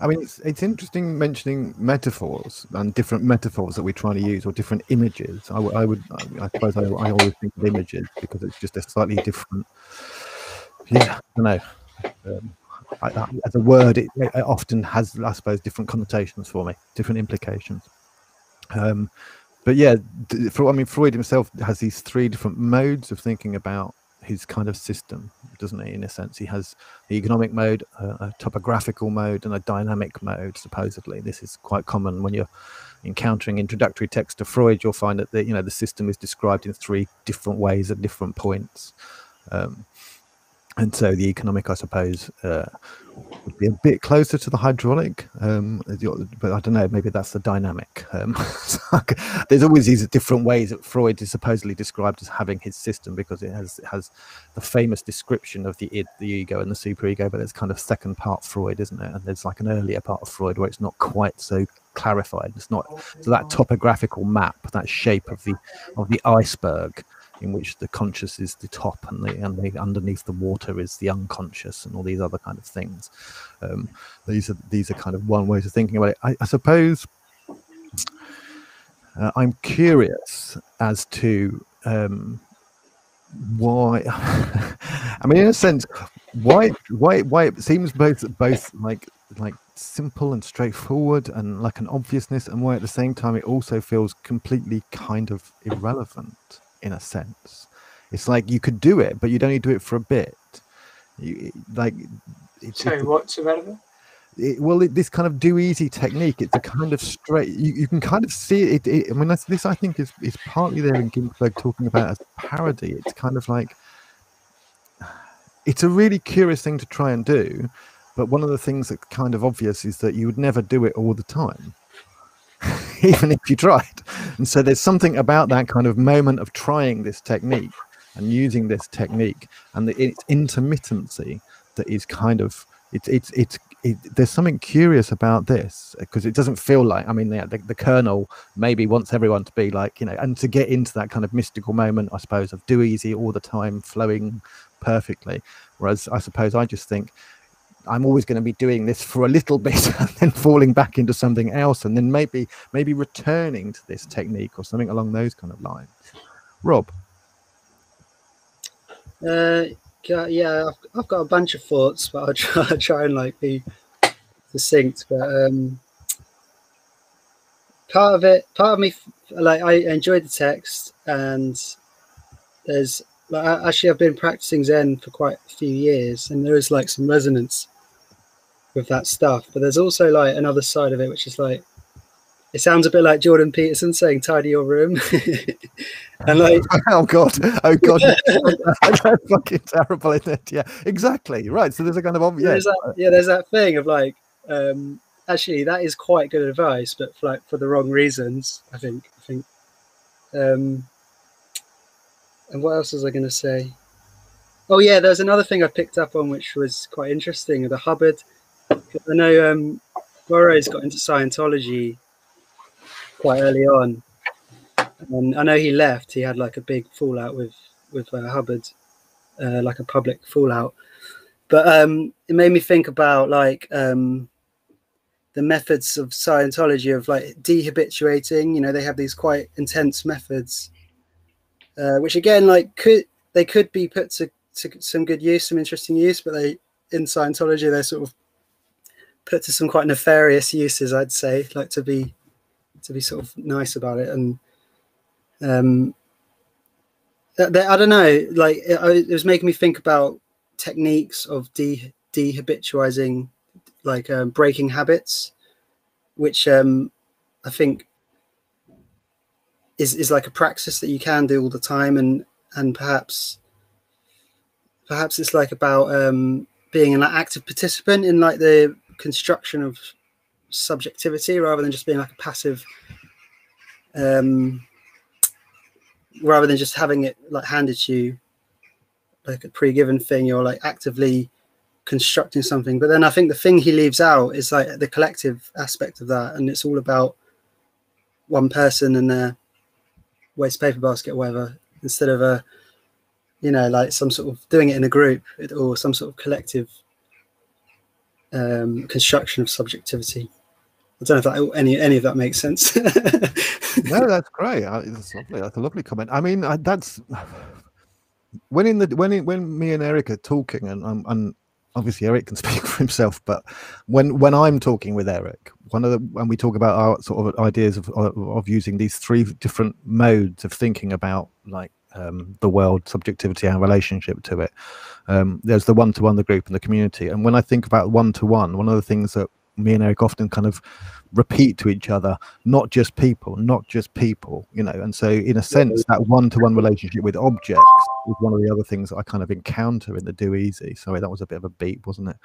I mean, it's it's interesting mentioning metaphors and different metaphors that we're trying to use or different images. I, would, I, I suppose, I, I always think of images because it's just a slightly different. Yeah, I don't know. Um, I, as a word, it, it often has, I suppose, different connotations for me, different implications. Um, but yeah, for I mean, Freud himself has these three different modes of thinking about his kind of system, doesn't he? In a sense, he has the economic mode, a, a topographical mode, and a dynamic mode. Supposedly, this is quite common when you're encountering introductory text to Freud. You'll find that the, you know the system is described in three different ways at different points. Um, and so the economic, I suppose, uh, would be a bit closer to the hydraulic, um, but I don't know. Maybe that's the dynamic. Um, there's always these different ways that Freud is supposedly described as having his system because it has it has the famous description of the id, the ego, and the superego. But it's kind of second part Freud, isn't it? And there's like an earlier part of Freud where it's not quite so clarified. It's not so that topographical map, that shape of the of the iceberg in which the conscious is the top and the and the underneath the water is the unconscious and all these other kind of things. Um, these are these are kind of one ways of thinking about it. I, I suppose uh, I'm curious as to um, why. I mean, in a sense, why why why it seems both both like like simple and straightforward and like an obviousness, and why at the same time it also feels completely kind of irrelevant in a sense. It's like you could do it, but you'd only do it for a bit. You, like it's, Sorry, it's- what's it, well, it, this kind of do easy technique, it's a kind of straight. You, you can kind of see it. it I mean, that's, this I think is is partly there in Ginsberg talking about as parody. It's kind of like it's a really curious thing to try and do, but one of the things that's kind of obvious is that you would never do it all the time, even if you tried. And so there's something about that kind of moment of trying this technique and using this technique and the, its intermittency that is kind of it's it's it's it, there's something curious about this because it doesn't feel like I mean yeah, the, the colonel maybe wants everyone to be like you know and to get into that kind of mystical moment I suppose of do easy all the time flowing perfectly whereas I suppose I just think I'm always going to be doing this for a little bit and then falling back into something else and then maybe maybe returning to this technique or something along those kind of lines Rob Uh, yeah, I've, I've got a bunch of thoughts, but I'll try, I'll try and like be succinct. But um, part of it, part of me, like I enjoyed the text, and there's like actually I've been practicing Zen for quite a few years, and there is like some resonance with that stuff. But there's also like another side of it, which is like it sounds a bit like Jordan Peterson saying "tidy your room," and like oh god oh god that's fucking terrible isn't it yeah exactly right so there's a kind of obvious there's that, yeah, there's that thing of like, um, actually, that is quite good advice, but for like for the wrong reasons. I think. I think. Um, and what else was I going to say? Oh yeah, there's another thing I picked up on which was quite interesting. The Hubbard. I know um, Burroughs got into Scientology quite early on, and I know he left. He had like a big fallout with with uh, Hubbard, uh, like a public fallout. But um it made me think about like um the methods of scientology of like dehabituating. You know they have these quite intense methods uh, which again, like could they could be put to, to some good use, some interesting use, but they in Scientology they're sort of put to some quite nefarious uses, I'd say, like to be to be sort of nice about it. And um I don't know, like it, it was making me think about techniques of de dehabitualizing, like um, breaking habits, which um, I think is is like a practice that you can do all the time, and and perhaps perhaps it's like about um, being an active participant in like the construction of subjectivity rather than just being like a passive um rather than just having it like handed to you like a pre-given thing you're like actively constructing something. But then i think the thing he leaves out is like the collective aspect of that and it's all about one person and their waste paper basket or whatever instead of a you know like some sort of doing it in a group or some sort of collective um, construction of subjectivity i don't know if that, any any of that makes sense no, that's great. That's lovely. That's a lovely comment. I mean, I, that's when in the when in, when me and Eric are talking, and and obviously Eric can speak for himself, but when when I'm talking with Eric, one of the when we talk about our sort of ideas of of, of using these three different modes of thinking about like um, the world, subjectivity, and relationship to it. Um, there's the one to one, the group, and the community. And when I think about one to one, one of the things that me and Eric often kind of repeat to each other, not just people, not just people, you know. And so, in a sense, that one to one relationship with objects is one of the other things that I kind of encounter in the Do Easy. Sorry, that was a bit of a beep, wasn't it?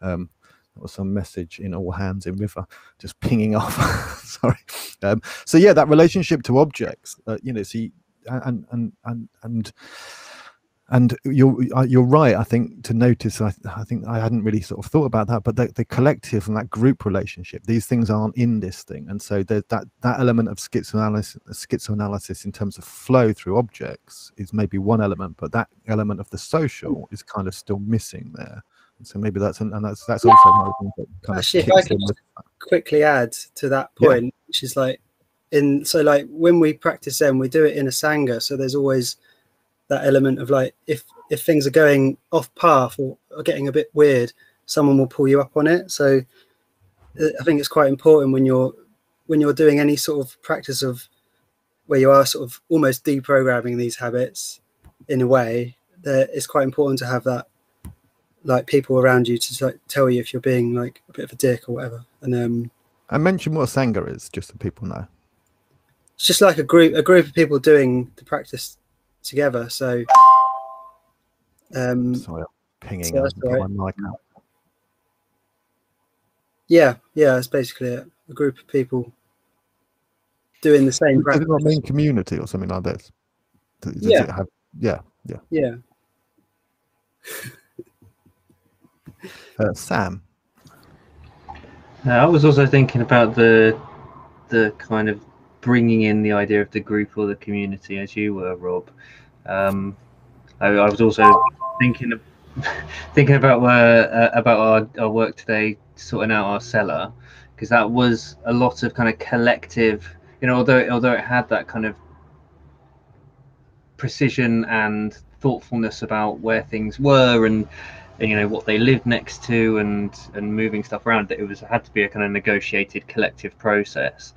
Um, that was some message in all hands in river just pinging off sorry um, so yeah that relationship to objects uh, you know see and and and and and you're uh, you're right. I think to notice. I, I think I hadn't really sort of thought about that, but the, the collective and that group relationship. These things aren't in this thing, and so there's that that element of schizoanalysis, schizoanalysis in terms of flow through objects is maybe one element, but that element of the social is kind of still missing there. And so maybe that's and that's that's also another thing that kind Actually, of if I kicks could in just quickly add to that point, which is like in so like when we practice Zen, we do it in a sangha. So there's always that element of like if if things are going off path or, getting a bit weird, someone will pull you up on it. So uh, I think it's quite important when you're when you're doing any sort of practice of where you are sort of almost deprogramming these habits in a way that it's quite important to have that like people around you to like, tell you if you're being like a bit of a dick or whatever and um I mentioned what sangha is, just so people know. It's just like a group a group of people doing the practice together so um Sorry, I'm pinging. So that's I've got all right. my mic yeah yeah that's basically it a group of people doing the same Does practice it not mean community or something like this? Does does Yeah. it have? Yeah, yeah. yeah Uh, Sam. Uh, I was also thinking about the the kind of bringing in the idea of the group or the community, as you were, Rob. Um, I, I was also thinking of thinking about uh, about our, our work today, sorting out our cellar, because that was a lot of kind of collective. You know, although although it had that kind of precision and thoughtfulness about where things were and you know what they lived next to and and moving stuff around that it was had to be a kind of negotiated collective process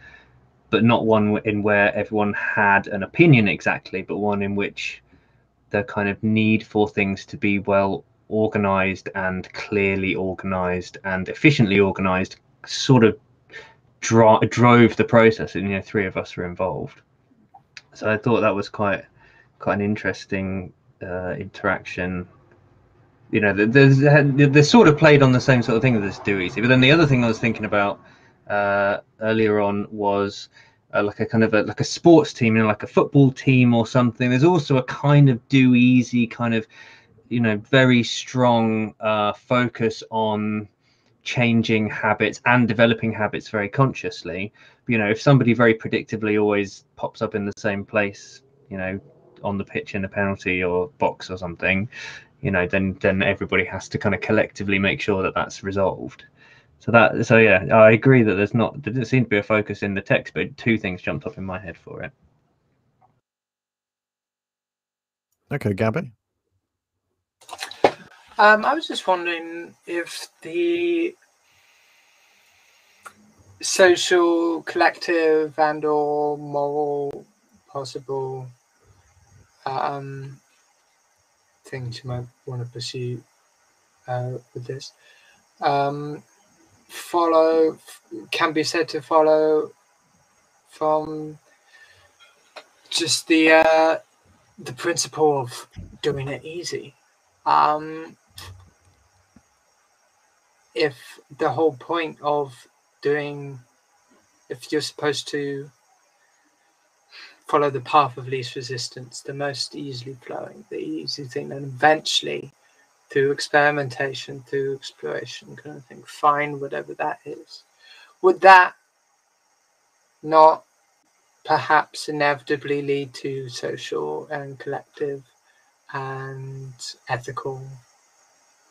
but not one in where everyone had an opinion exactly but one in which the kind of need for things to be well organized and clearly organized and efficiently organized sort of dro- drove the process and you know three of us were involved so i thought that was quite quite an interesting uh, interaction you know, there's they're sort of played on the same sort of thing as this do easy. But then the other thing I was thinking about uh, earlier on was uh, like a kind of a like a sports team, you know, like a football team or something. There's also a kind of do easy kind of, you know, very strong uh, focus on changing habits and developing habits very consciously. You know, if somebody very predictably always pops up in the same place, you know, on the pitch in a penalty or box or something, you know then then everybody has to kind of collectively make sure that that's resolved so that so yeah i agree that there's not there doesn't seem to be a focus in the text but two things jumped up in my head for it Okay, Gabby. Um, I was just wondering if the social, collective, and or moral possible um, things you might want to pursue uh, with this um, follow can be said to follow from just the uh, the principle of doing it easy. Um, if the whole point of doing, if you're supposed to follow the path of least resistance, the most easily flowing, the easy thing, and eventually through experimentation, through exploration, kind of thing, find whatever that is. Would that not perhaps inevitably lead to social and collective and ethical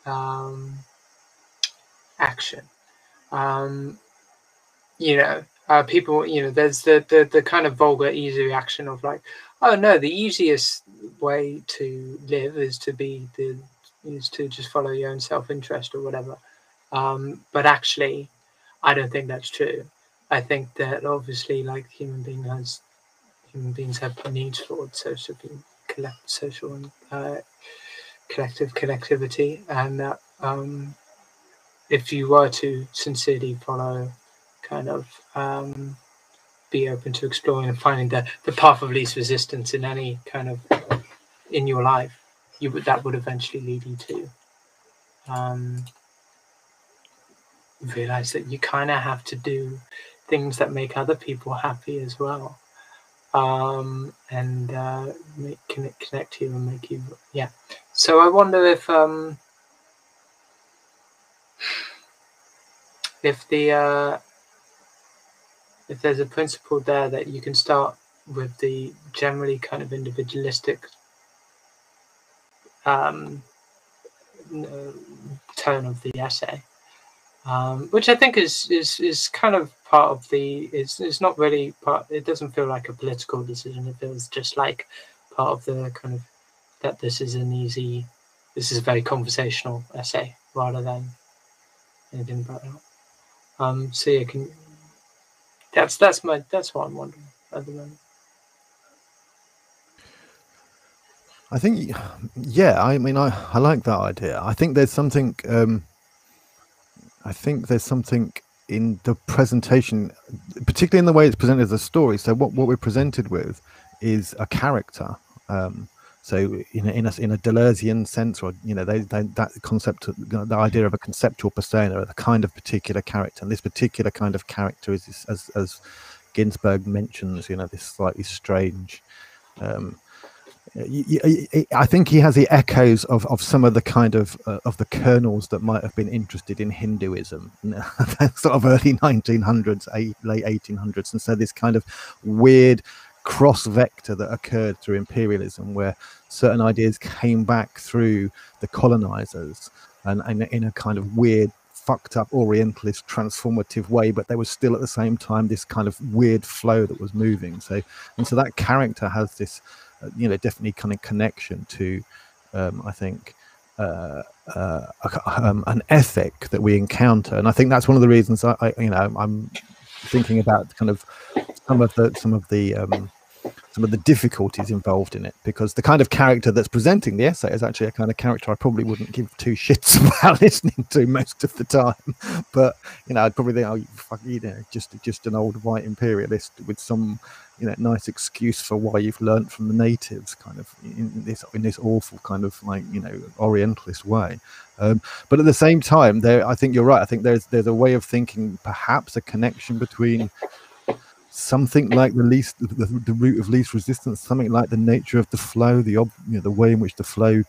um, action? Um, you know, uh, people, you know, there's the, the the kind of vulgar, easy reaction of like, oh no, the easiest way to live is to be the is to just follow your own self-interest or whatever. Um, but actually, I don't think that's true. I think that obviously, like human being has, human beings have needs for social, collect, social and uh, collective connectivity, and that um, if you were to sincerely follow, kind of um, be open to exploring and finding the the path of least resistance in any kind of in your life, you would that would eventually lead you to um, realize that you kind of have to do things that make other people happy as well. Um, and uh, make, connect, connect you and make you yeah. So i wonder if um, if the uh, if there's a principle there that you can start with the generally kind of individualistic um, tone of the essay, um, which I think is, is is kind of part of the. It's it's not really part. It doesn't feel like a political decision. It feels just like part of the kind of that this is an easy. This is a very conversational essay rather than anything about that. Um, so yeah, can that's that's my that's what I'm wondering at the moment. I think, yeah, I mean, I, I like that idea. I think there's something, um, I think there's something in the presentation, particularly in the way it's presented as a story. So what, what we're presented with is a character. Um, so in a, in a, in a sense, or, you know, they, they, that concept, the idea of a conceptual persona, the kind of particular character. And this particular kind of character is, this, as, as Ginsberg mentions, you know, this slightly strange, um, I think he has the echoes of, of some of the kind of uh, of the Colonels that might have been interested in Hinduism, sort of early 1900s, late 1800s, and so this kind of weird cross vector that occurred through imperialism, where certain ideas came back through the colonizers, and, and in a kind of weird fucked up orientalist transformative way but there was still at the same time this kind of weird flow that was moving. So and so that character has this you know definitely kind of connection to um, I think uh, uh, um, an ethic that we encounter, and I think that's one of the reasons I, I you know I'm thinking about kind of some of the some of the um, some of the difficulties involved in it because the kind of character that's presenting the essay is actually a kind of character I probably wouldn't give two shits about listening to most of the time. But you know, I'd probably think, oh, fuck, you know, just just an old white imperialist with some you know nice excuse for why you've learnt from the natives, kind of in this in this awful kind of like you know Orientalist way. Um, but at the same time, there, I think you're right. I think there's there's a way of thinking, perhaps a connection between something like the least the, the of least resistance something like the nature of the flow the you know the way in which the flow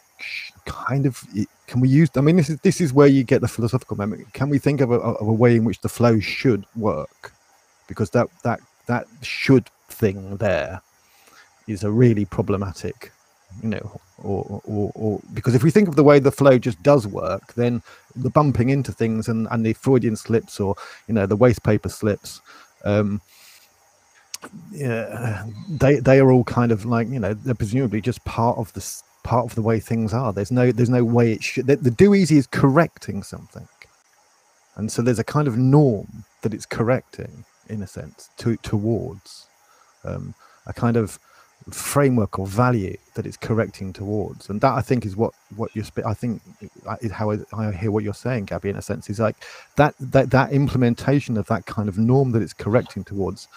kind of can we use i mean this is this is where you get the philosophical moment. Can we think of a, of a way in which the flow should work? Because that that that should thing there is a really problematic you know or, or or because if we think of the way the flow just does work then the bumping into things and and the freudian slips or you know the waste paper slips um they they are all kind of like you know they're presumably just part of the part of the way things are. There's no there's no way it should. The, the do easy is correcting something, and so there's a kind of norm that it's correcting in a sense to towards um, a kind of framework or value that it's correcting towards and that i think is what what you're i think is how I, I hear what you're saying gabby in a sense is like that that that implementation of that kind of norm that it's correcting towards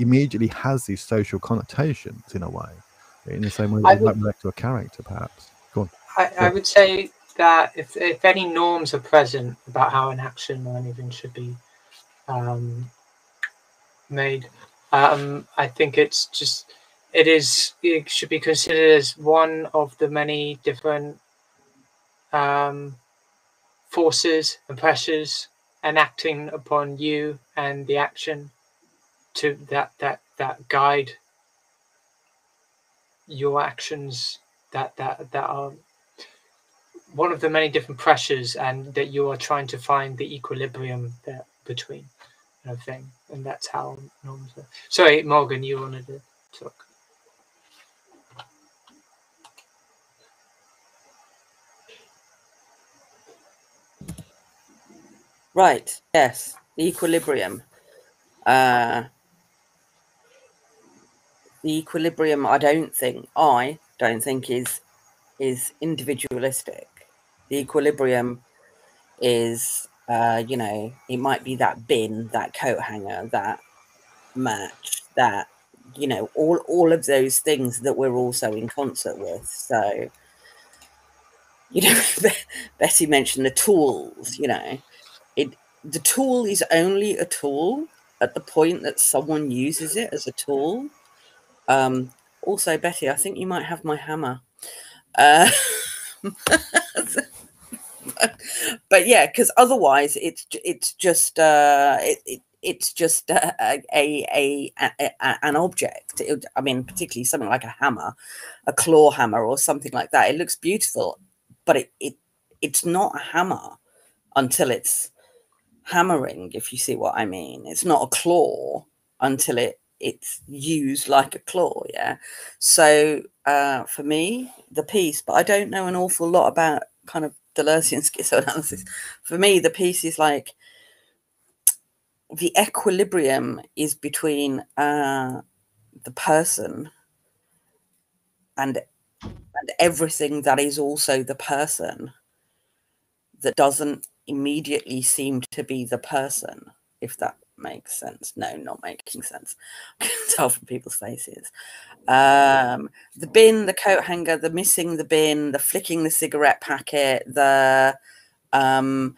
immediately has these social connotations in a way in the same way that would- relate to a character perhaps. Go on. I, I would say that if, if any norms are present about how an action or anything should be um, made, um, I think it's just it is it should be considered as one of the many different um, forces and pressures enacting upon you and the action to that that that guide your actions that that that are one of the many different pressures and that you are trying to find the equilibrium there between kind of thing and that's how norms are. sorry morgan you wanted to talk Right. Yes. The equilibrium. Uh, the equilibrium. I don't think. I don't think is is individualistic. The equilibrium is, uh, you know, it might be that bin, that coat hanger, that match, that you know, all all of those things that we're also in concert with. So, you know, Betty mentioned the tools. You know, it the tool is only a tool at the point that someone uses it as a tool. Um, also, Betty, I think you might have my hammer. Uh, but yeah, because otherwise, it's it's just uh, it, it it's just uh, a, a, a, a a- an object. It, I mean, particularly something like a hammer, a claw hammer, or something like that. It looks beautiful, but it, it it's not a hammer until it's hammering. If you see what I mean, it's not a claw until it it's used like a claw. Yeah. So uh, for me, the piece, but I don't know an awful lot about kind of Deleuzean schizoanalysis. For me, the piece is like the equilibrium is between uh, the person and and everything that is also the person that doesn't immediately seem to be the person if that makes sense. No not making sense. I can tell from people's faces. Um the bin the coat hanger the missing the bin the flicking the cigarette packet the um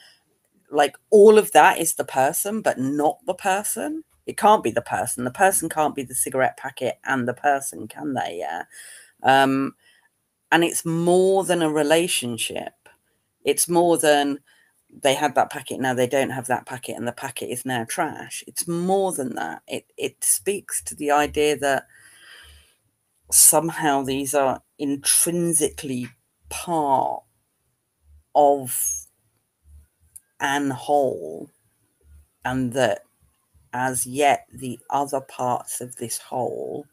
like all of that is the person but not the person. It can't be the person. The person can't be the cigarette packet and the person can they? Yeah. Um and it's more than a relationship. It's more than they had that packet now they don't have that packet and the packet is now trash. It's more than that. It it speaks to the idea that somehow these are intrinsically part of an whole and that as yet the other parts of this whole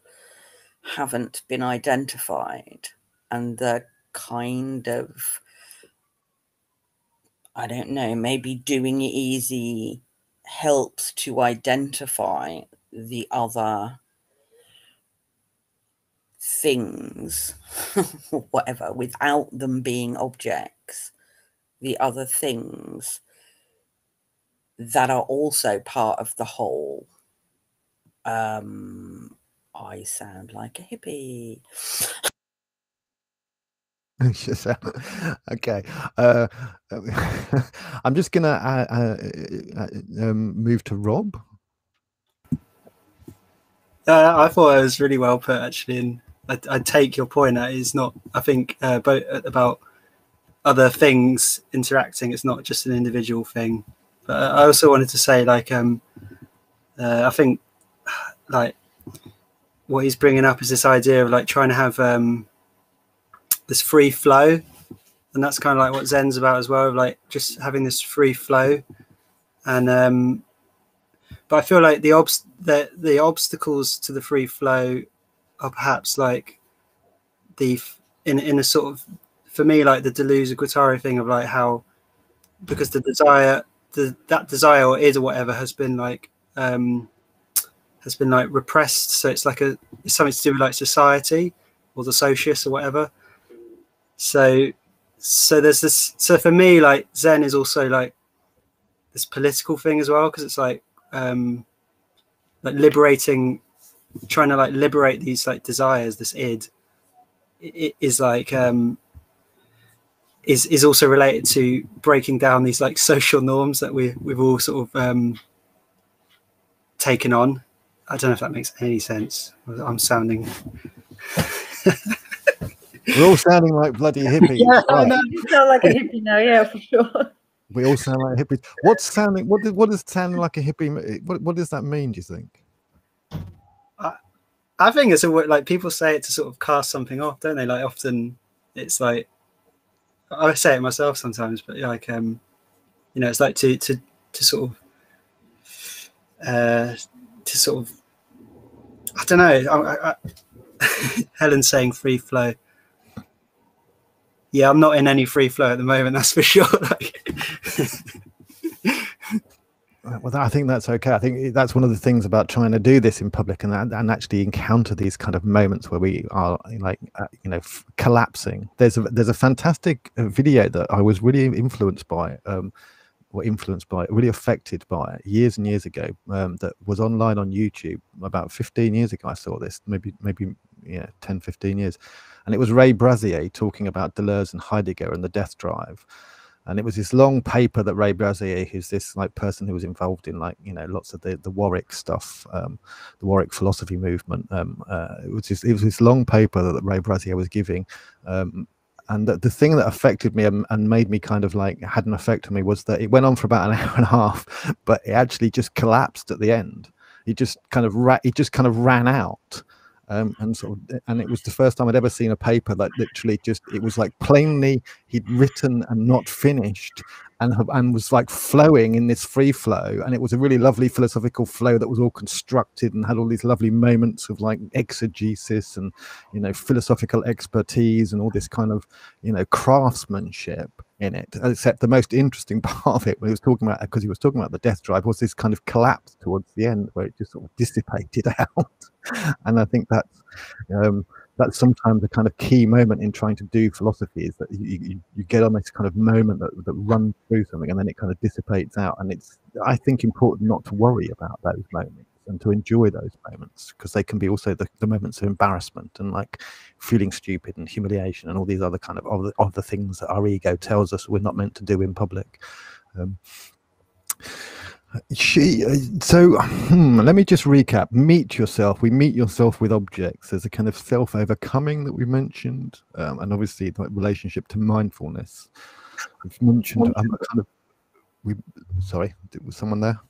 haven't been identified and the kind of I don't know, maybe doing it easy helps to identify the other things, whatever, without them being objects, the other things that are also part of the whole. Um, I sound like a hippie. Uh, okay. Uh, I'm just gonna uh, uh, uh, um, move to Rob. Uh, I thought it was really well put, actually, and I, I take your point. That is not. I think uh, both about other things interacting. It's not just an individual thing. But I also wanted to say, like, um, uh, I think, like, what he's bringing up is this idea of like trying to have um, this free flow, and that's kind of like what Zen's about as well. Of like just having this free flow, and um, but I feel like the obs the the obstacles to the free flow are perhaps like the in in a sort of for me like the Deleuze Guattari thing of like how because the desire the that desire or id or whatever has been like um has been like repressed. So it's like a it's something to do with like society or the socius or whatever so so there's this so for me like zen is also like this political thing as well because it's like um like liberating trying to like liberate these like desires this id it is like um is is also related to breaking down these like social norms that we we've all sort of um taken on. I don't know if that makes any sense. I'm sounding We're all sounding like bloody hippies. Yeah, I right. know. You sound like a hippie now, yeah, for sure. We all sound like hippies. What's sounding? What does what does sounding like a hippie? What what does that mean? Do you think? I I think it's a wo- like people say it to sort of cast something off, don't they? Like often it's like I say it myself sometimes, but like um, you know, it's like to to to sort of uh to sort of I don't know. I, I, I, Helen's saying free flow. Yeah, I'm not in any free flow at the moment. That's for sure. Well, I think that's okay. I think that's one of the things about trying to do this in public and and actually encounter these kind of moments where we are like uh, you know collapsing. There's a there's a fantastic uh, video that I was really influenced by. Um, or influenced by, really affected by it years and years ago. Um, that was online on YouTube about 15 years ago. I saw this, maybe maybe yeah, 10, 15 years, and it was Ray Brassier talking about Deleuze and Heidegger and the Death Drive, and it was this long paper that Ray Brassier, who's this like person who was involved in like you know lots of the the Warwick stuff, um, the Warwick philosophy movement. Um, uh, it was this it was this long paper that Ray Brassier was giving. Um, and the, the thing that affected me and, and made me kind of like had an effect on me was that it went on for about an hour and a half, but it actually just collapsed at the end. It just kind of ra- it just kind of ran out um, and sort of, and it was the first time I'd ever seen a paper that literally just it was like plainly he'd written and not finished, and and was like flowing in this free flow, and it was a really lovely philosophical flow that was all constructed and had all these lovely moments of like exegesis and you know philosophical expertise and all this kind of you know craftsmanship in it except the most interesting part of it when he was talking about because he was talking about the death drive was this kind of collapse towards the end where it just sort of dissipated out. And i think that's um that's sometimes a kind of key moment in trying to do philosophy is that you, you, you get on this kind of moment that, that runs through something and then it kind of dissipates out. And it's i think important not to worry about those moments and to enjoy those moments because they can be also the, the moments of embarrassment and like feeling stupid and humiliation and all these other kind of other, other things that our ego tells us we're not meant to do in public. Um, she uh, so hmm, let me just recap. Meet yourself. We meet yourself with objects. There's a kind of self overcoming that we mentioned um, and obviously the relationship to mindfulness. We've mentioned um, kind of we sorry was someone there?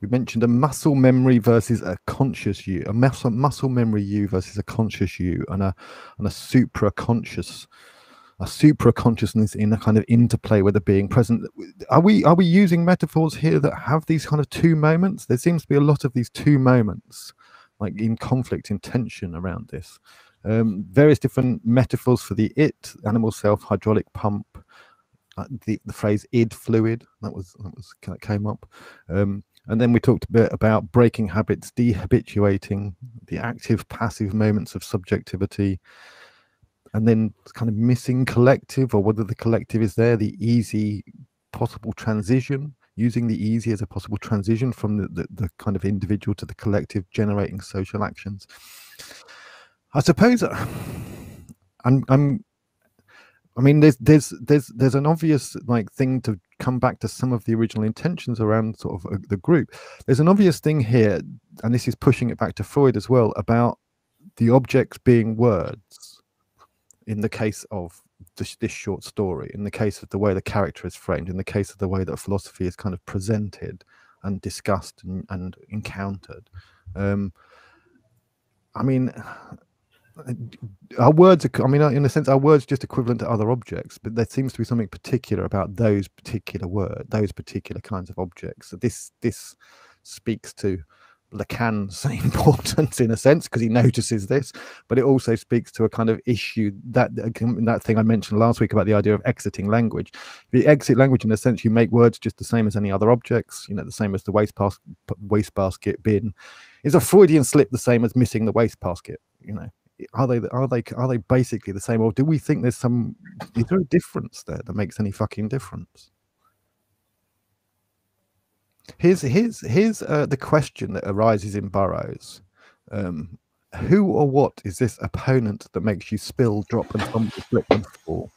We mentioned a muscle memory versus a conscious you a muscle muscle memory you versus a conscious you and a and a supra conscious a supra consciousness in a kind of interplay with the being present. Are we are we using metaphors here that have these kind of two moments? There seems to be a lot of these two moments like in conflict in tension around this. Um, various different metaphors for the it animal self hydraulic pump uh, the, the phrase id fluid that was that was that came up. Um, and then we talked a bit about breaking habits dehabituating the active passive moments of subjectivity and then kind of missing collective or whether the collective is there the easy possible transition using the easy as a possible transition from the, the, the kind of individual to the collective generating social actions. I suppose uh, i'm i'm i mean there's there's there's there's an obvious like thing to come back to some of the original intentions around sort of uh, the group. There's an obvious thing here and this is pushing it back to freud as well about the objects being words in the case of this, this short story, in the case of the way the character is framed, in the case of the way that philosophy is kind of presented and discussed and, and encountered. Um, I mean, our words are, I mean, in a sense, our words just equivalent to other objects, but there seems to be something particular about those particular word, those particular kinds of objects. So this, this speaks to Lacan's importance in a sense because he notices this, but it also speaks to a kind of issue that that thing I mentioned last week about the idea of exiting language. You exit language in a sense, you make words just the same as any other objects. You know, the same as the waste basket, waste basket bin. Is a Freudian slip the same as missing the waste basket? You know, are they are they are they basically the same, or do we think there's some is there a difference there that makes any fucking difference? Here's here's here's uh, the question that arises in Burroughs. Um, who or what is this opponent that makes you spill, drop, and fumble, slip, and fall?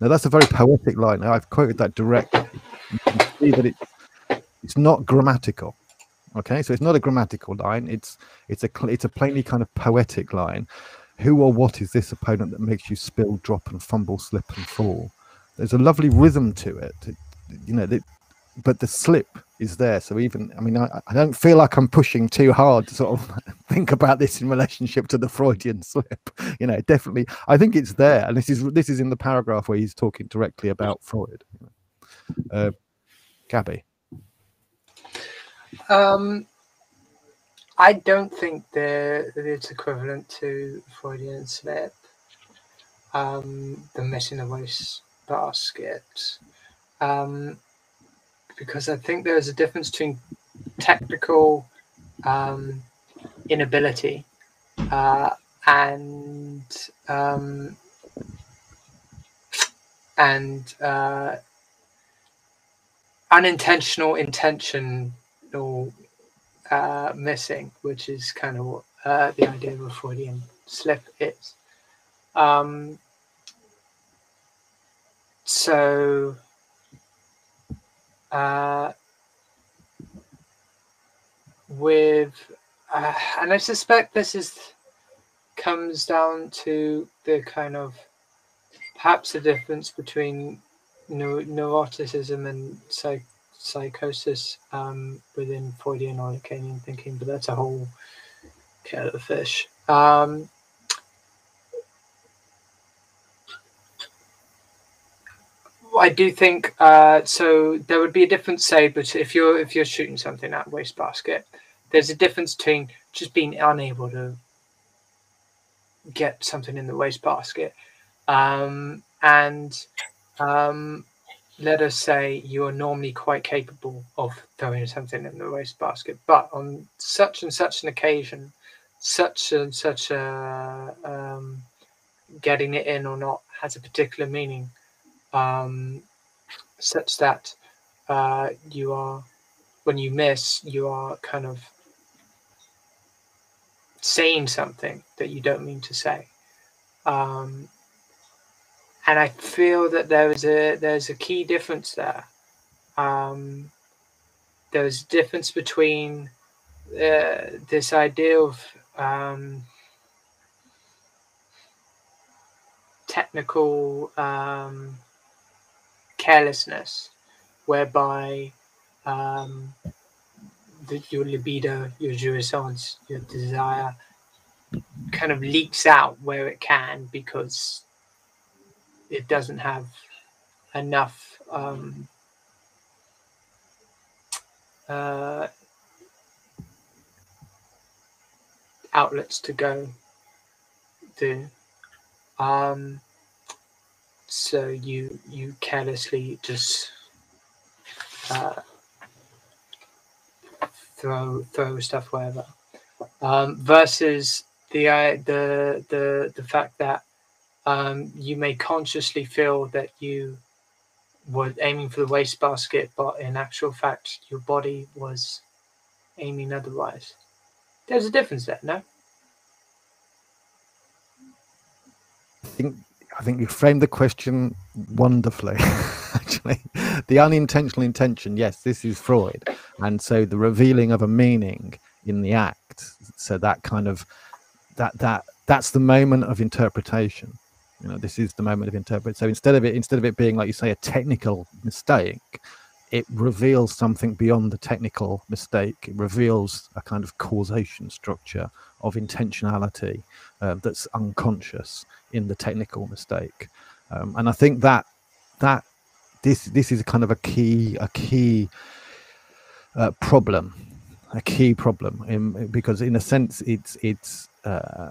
Now that's a very poetic line. Now, I've quoted that directly. You can see that it's it's not grammatical. Okay, so it's not a grammatical line. It's it's a it's a plainly kind of poetic line. Who or what is this opponent that makes you spill, drop, and fumble, slip, and fall? There's a lovely rhythm to it. it you know, that but the slip is there. So even, I mean, I, I don't feel like I'm pushing too hard to sort of think about this in relationship to the Freudian slip. You know, definitely, I think it's there, and this is this is in the paragraph where he's talking directly about Freud. Uh, Gabby. Um, I don't think that it's equivalent to Freudian slip. Um, the missing the waste basket. Um, because I think there's a difference between technical um, inability uh, and um, and uh, unintentional intentional uh, missing, which is kind of what uh, the idea of a Freudian slip is. Um, so uh, with, uh, and I suspect this is comes down to the kind of perhaps the difference between neu- neuroticism and psych- psychosis um, within Freudian or Lacanian thinking, but that's a whole kettle of fish. Um, I do think uh, so. There would be a difference, say, but if you're if you're shooting something at wastebasket, there's a difference between just being unable to get something in the wastebasket, um, and um, let us say you are normally quite capable of throwing something in the wastebasket, but on such and such an occasion, such and such a um, getting it in or not has a particular meaning um, such that uh, you are, when you miss, you are kind of saying something that you don't mean to say. Um, and I feel that there is a there's a key difference there. Um, there's a difference between uh, this idea of um, technical um, carelessness, whereby um, the, your libido, your jouissance, your desire kind of leaks out where it can because it doesn't have enough um, uh, outlets to go to. Um, so you you carelessly just uh, throw throw stuff wherever um, versus the uh, the the the fact that um, you may consciously feel that you were aiming for the wastebasket, but in actual fact your body was aiming otherwise. There's a difference there, no? I think I think you framed the question wonderfully. Actually, the unintentional intention. Yes, this is Freud, and so the revealing of a meaning in the act. So that kind of that that that's the moment of interpretation. You know, this is the moment of interpret. So instead of it, instead of it being like you say a technical mistake, it reveals something beyond the technical mistake. It reveals a kind of causation structure of intentionality uh, that's unconscious in the technical mistake. Um, and I think that that this this is kind of a key a key uh, problem a key problem in, because in a sense it's it's uh,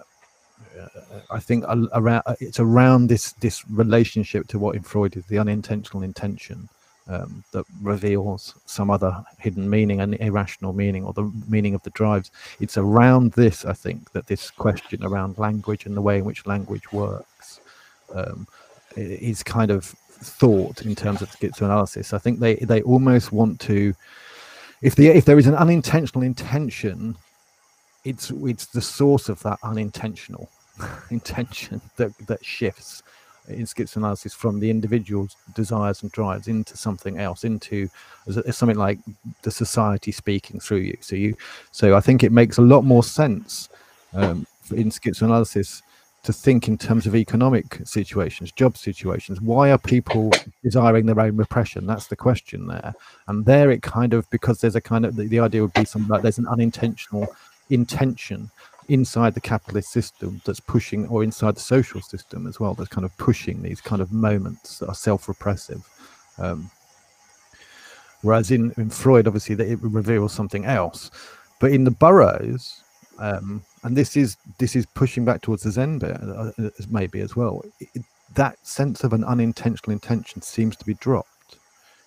I think around it's around this this relationship to what in Freud is the unintentional intention um, that reveals some other hidden meaning, an irrational meaning, or the meaning of the drives. It's around this, I think, that this question around language and the way in which language works um, is kind of thought in terms of schizoanalysis. I think they they almost want to, if the if there is an unintentional intention, it's it's the source of that unintentional intention that that shifts in schizoanalysis from the individual's desires and drives into something else into something like the society speaking through you. So you so i think it makes a lot more sense um, in schizoanalysis to think in terms of economic situations job situations. Why are people desiring their own repression? That's the question there. And there it kind of because there's a kind of the, the idea would be something like there's an unintentional intention inside the capitalist system that's pushing, or inside the social system as well, that's kind of pushing these kind of moments that are self-repressive. Um, whereas in, in Freud, obviously, that it reveals something else. But in the Burroughs, um, and this is this is pushing back towards the Zen bit, uh, uh maybe as well. It, that sense of an unintentional intention seems to be dropped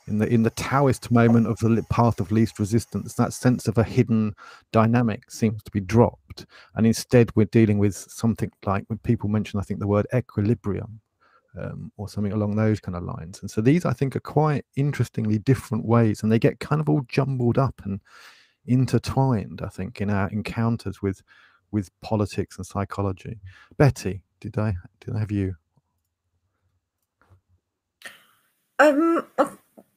in the in the Taoist moment of the path of least resistance, that sense of a hidden dynamic seems to be dropped, and instead we're dealing with something like when people mention, I think, the word equilibrium. Um, or something along those kind of lines. And so these, I think, are quite interestingly different ways, and they get kind of all jumbled up and intertwined. I think in our encounters with with politics and psychology. Betty, did I did I have you? Um,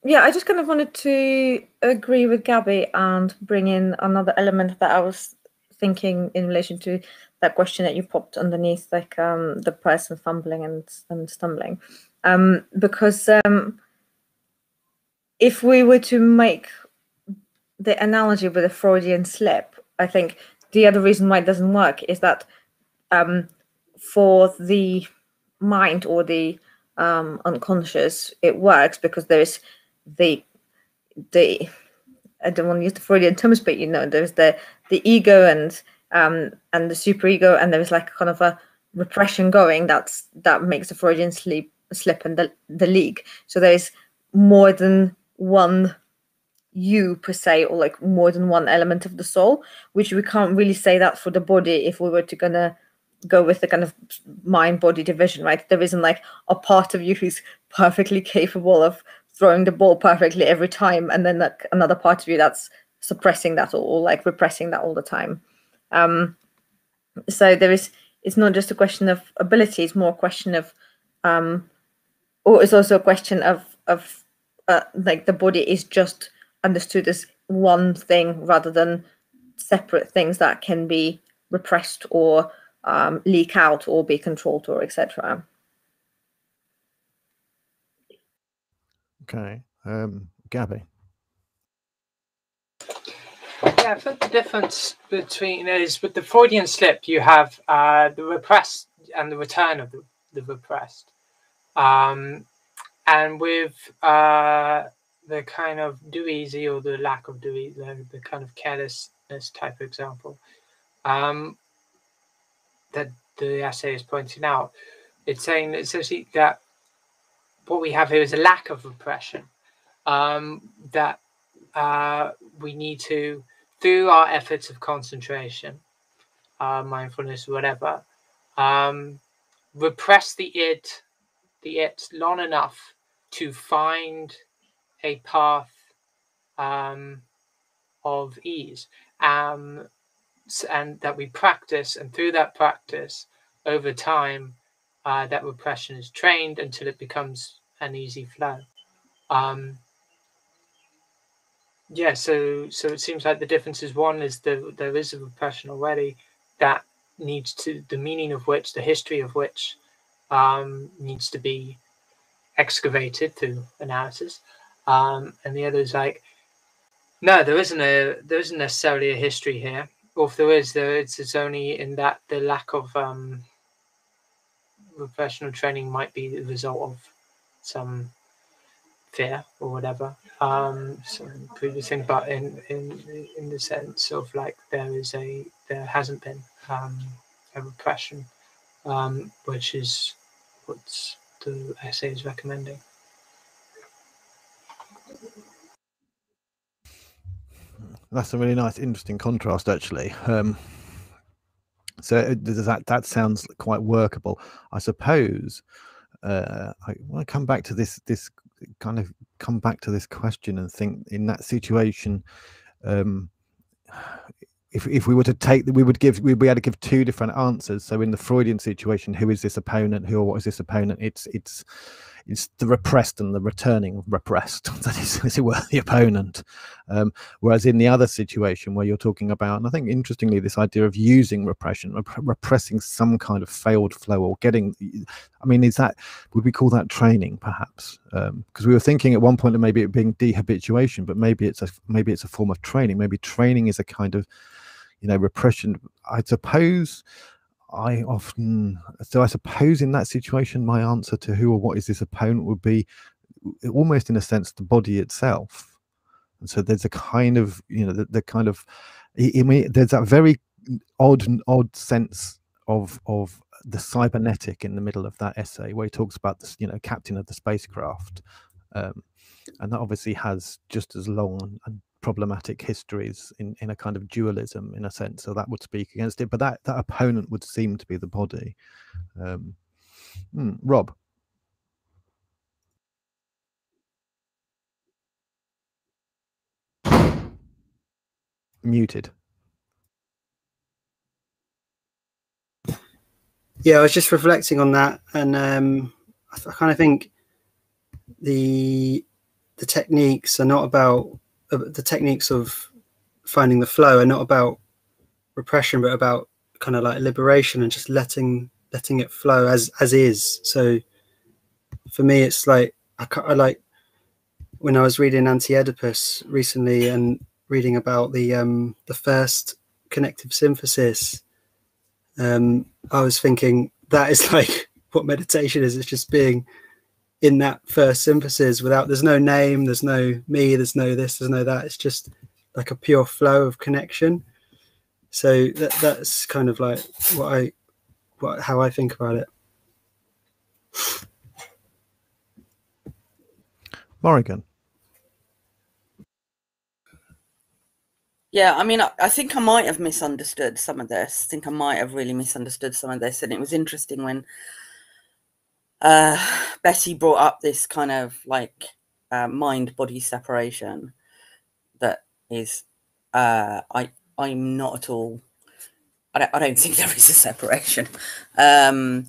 yeah, I just kind of wanted to agree with Gabby and bring in another element that I was thinking in relation to that question that you popped underneath, like um, the person fumbling and and stumbling, um, because um, if we were to make the analogy with a Freudian slip, I think the other reason why it doesn't work is that um, for the mind or the um, unconscious, it works because there is the the I don't want to use the Freudian terms, but you know, there's the the ego and um and the superego, and there's like kind of a repression going that's that makes the Freudian sleep slip and the the leak. So there's more than one you per se or like more than one element of the soul which we can't really say that for the body if we were to gonna go with the kind of mind body division right there isn't like a part of you who's perfectly capable of throwing the ball perfectly every time and then like another part of you that's suppressing that or, or like repressing that all the time. Um so there is it's not just a question of ability it's more a question of um or it's also a question of of uh, like the body is just understood as one thing rather than separate things that can be repressed or um, leak out or be controlled or etc Okay. Um, Gabby. Yeah, I think the difference between is with the Freudian slip, you have uh, the repressed and the return of the, the repressed. Um, and with uh, the kind of do easy or the lack of do easy, the, the kind of carelessness type example um, that the essay is pointing out, it's saying essentially that what we have here is a lack of repression um, that uh, we need to, through our efforts of concentration, uh, mindfulness, whatever, um, repress the it, the it long enough to find a path um, of ease, um, and that we practice, and through that practice, over time, uh, that repression is trained until it becomes an easy flow. Um, yeah, so so it seems like the difference is one is the there is a repression already that needs to the meaning of which the history of which um, needs to be excavated through analysis, um, and the other is like no, there isn't a there isn't necessarily a history here, or if there is, there it's, it's only in that the lack of um, professional training might be the result of some fear or whatever. Um, some previous thing, but in in in the sense of like there is a there hasn't been um, a repression, um, which is what the essay is recommending. That's a really nice, interesting contrast, actually. Um, so uh, that that sounds quite workable, I suppose. Uh, I want to come back to this this kind of come back to this question and think in that situation. Um, if, if we were to take that, we would give we'd be able to give two different answers so in the freudian situation who is this opponent who or what is this opponent it's it's it's the repressed and the returning repressed. That is, as it were the opponent. Um, whereas in the other situation where you're talking about and i think interestingly this idea of using repression rep- repressing some kind of failed flow or getting i mean is that would we call that training perhaps? Because um, we were thinking at one point of maybe it being dehabituation but maybe it's a maybe it's a form of training. Maybe training is a kind of you know repression. I suppose i often so i suppose in that situation my answer to who or what is this opponent would be almost in a sense the body itself. And so there's a kind of you know the, the kind of i mean there's that very odd odd sense of of the cybernetic in the middle of that essay where he talks about this you know captain of the spacecraft um, and that obviously has just as long and problematic histories in, in a kind of dualism in a sense so that would speak against it but that that opponent would seem to be the body. Um, hmm, rob? Muted. Yeah i was just reflecting on that and um, I, I kind of think the the techniques are not about the techniques of finding the flow are not about repression, but about kind of like liberation and just letting letting it flow as as is. So for me, it's like I, I like when I was reading Anti Oedipus recently and reading about the um, the first connective synthesis. Um, I was thinking that is like what meditation is. It's just being in that first synthesis without there's no name there's no me there's no this there's no that. It's just like a pure flow of connection. So that that's kind of like what i what how i think about it. Morrigan. Yeah i mean I, I think i might have misunderstood some of this. I think i might have really misunderstood some of this. And it was interesting when uh, Betty brought up this kind of like uh, mind body separation that is uh, I I'm not at all. I don't, I don't think there is a separation, um,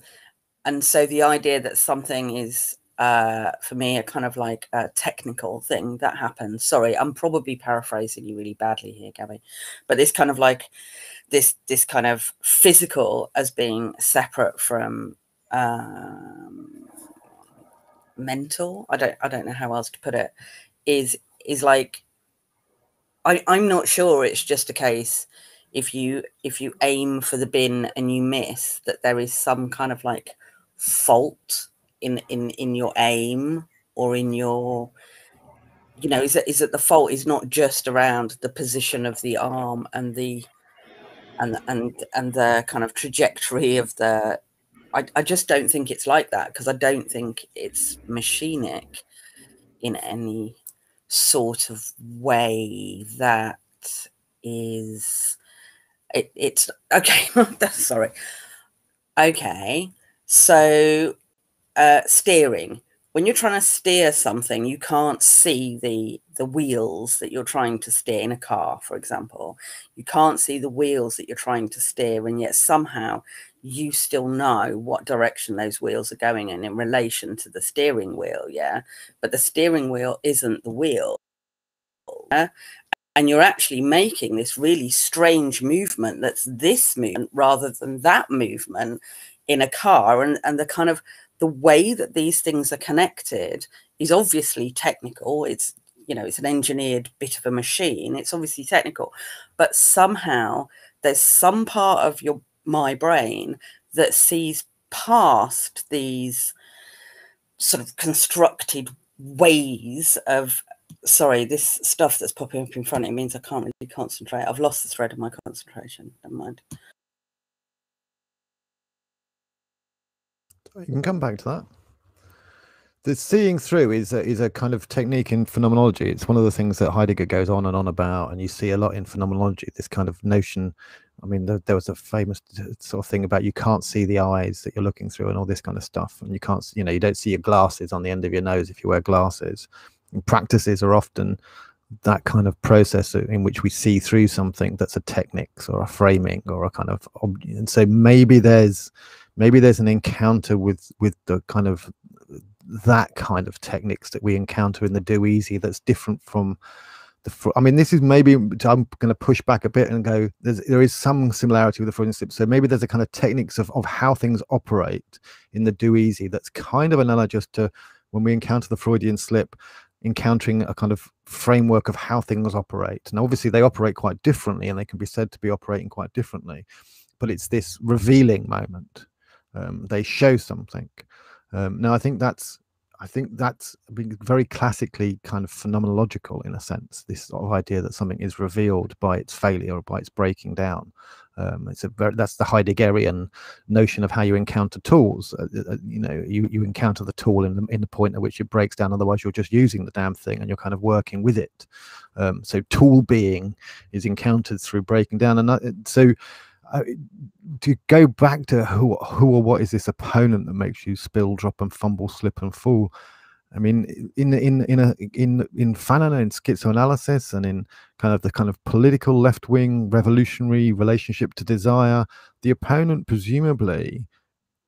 and so the idea that something is uh, for me a kind of like a technical thing that happens. Sorry, I'm probably paraphrasing you really badly here, Gabby, but this kind of like this this kind of physical as being separate from um, mental. I don't I don't know how else to put it. Is is like I, I'm not sure it's just a case if you if you aim for the bin and you miss that there is some kind of like fault in in in your aim or in your you know is that is that the fault is not just around the position of the arm and the and and and the kind of trajectory of the I, I just don't think it's like that because I don't think it's machinic in any sort of way that is it, it's okay sorry. Okay so uh steering when you're trying to steer something you can't see the the wheels that you're trying to steer in a car for example you can't see the wheels that you're trying to steer and yet somehow you still know what direction those wheels are going in in relation to the steering wheel yeah but the steering wheel isn't the wheel yeah? and you're actually making this really strange movement that's this movement rather than that movement in a car and and the kind of the way that these things are connected is obviously technical. It's you know it's an engineered bit of a machine. It's obviously technical. But somehow there's some part of your my brain that sees past these sort of constructed ways of sorry this stuff that's popping up in front of me means i can't really concentrate. I've lost the thread of my concentration. Never mind You can come back to that. The seeing through is a, is a kind of technique in phenomenology. It's one of the things that Heidegger goes on and on about, and you see a lot in phenomenology. This kind of notion. I mean, there, there was a famous sort of thing about you can't see the eyes that you're looking through, and all this kind of stuff. And you can't, you know, you don't see your glasses on the end of your nose if you wear glasses. And practices are often that kind of process in which we see through something that's a techniques or a framing or a kind of and so maybe there's maybe there's an encounter with with the kind of that kind of techniques that we encounter in the do easy that's different from the fr- i mean this is maybe i'm going to push back a bit and go there's there is some similarity with the freudian slip so maybe there's a kind of techniques of, of how things operate in the do easy that's kind of analogous to when we encounter the freudian slip encountering a kind of framework of how things operate. And obviously they operate quite differently and they can be said to be operating quite differently but it's this revealing moment um, they show something. Um, now i think that's i think that's very classically kind of phenomenological in a sense this sort of idea that something is revealed by its failure or by its breaking down. Um, it's a very that's the heideggerian notion of how you encounter tools. Uh, uh, you know you, you encounter the tool in the, in the point at which it breaks down otherwise you're just using the damn thing and you're kind of working with it. Um, so tool being is encountered through breaking down and uh, so to go back to who who or what is this opponent that makes you spill, drop, and fumble, slip, and fall. I mean, in in in a in in Fanon and schizoanalysis, and in kind of the kind of political left wing revolutionary relationship to desire, the opponent presumably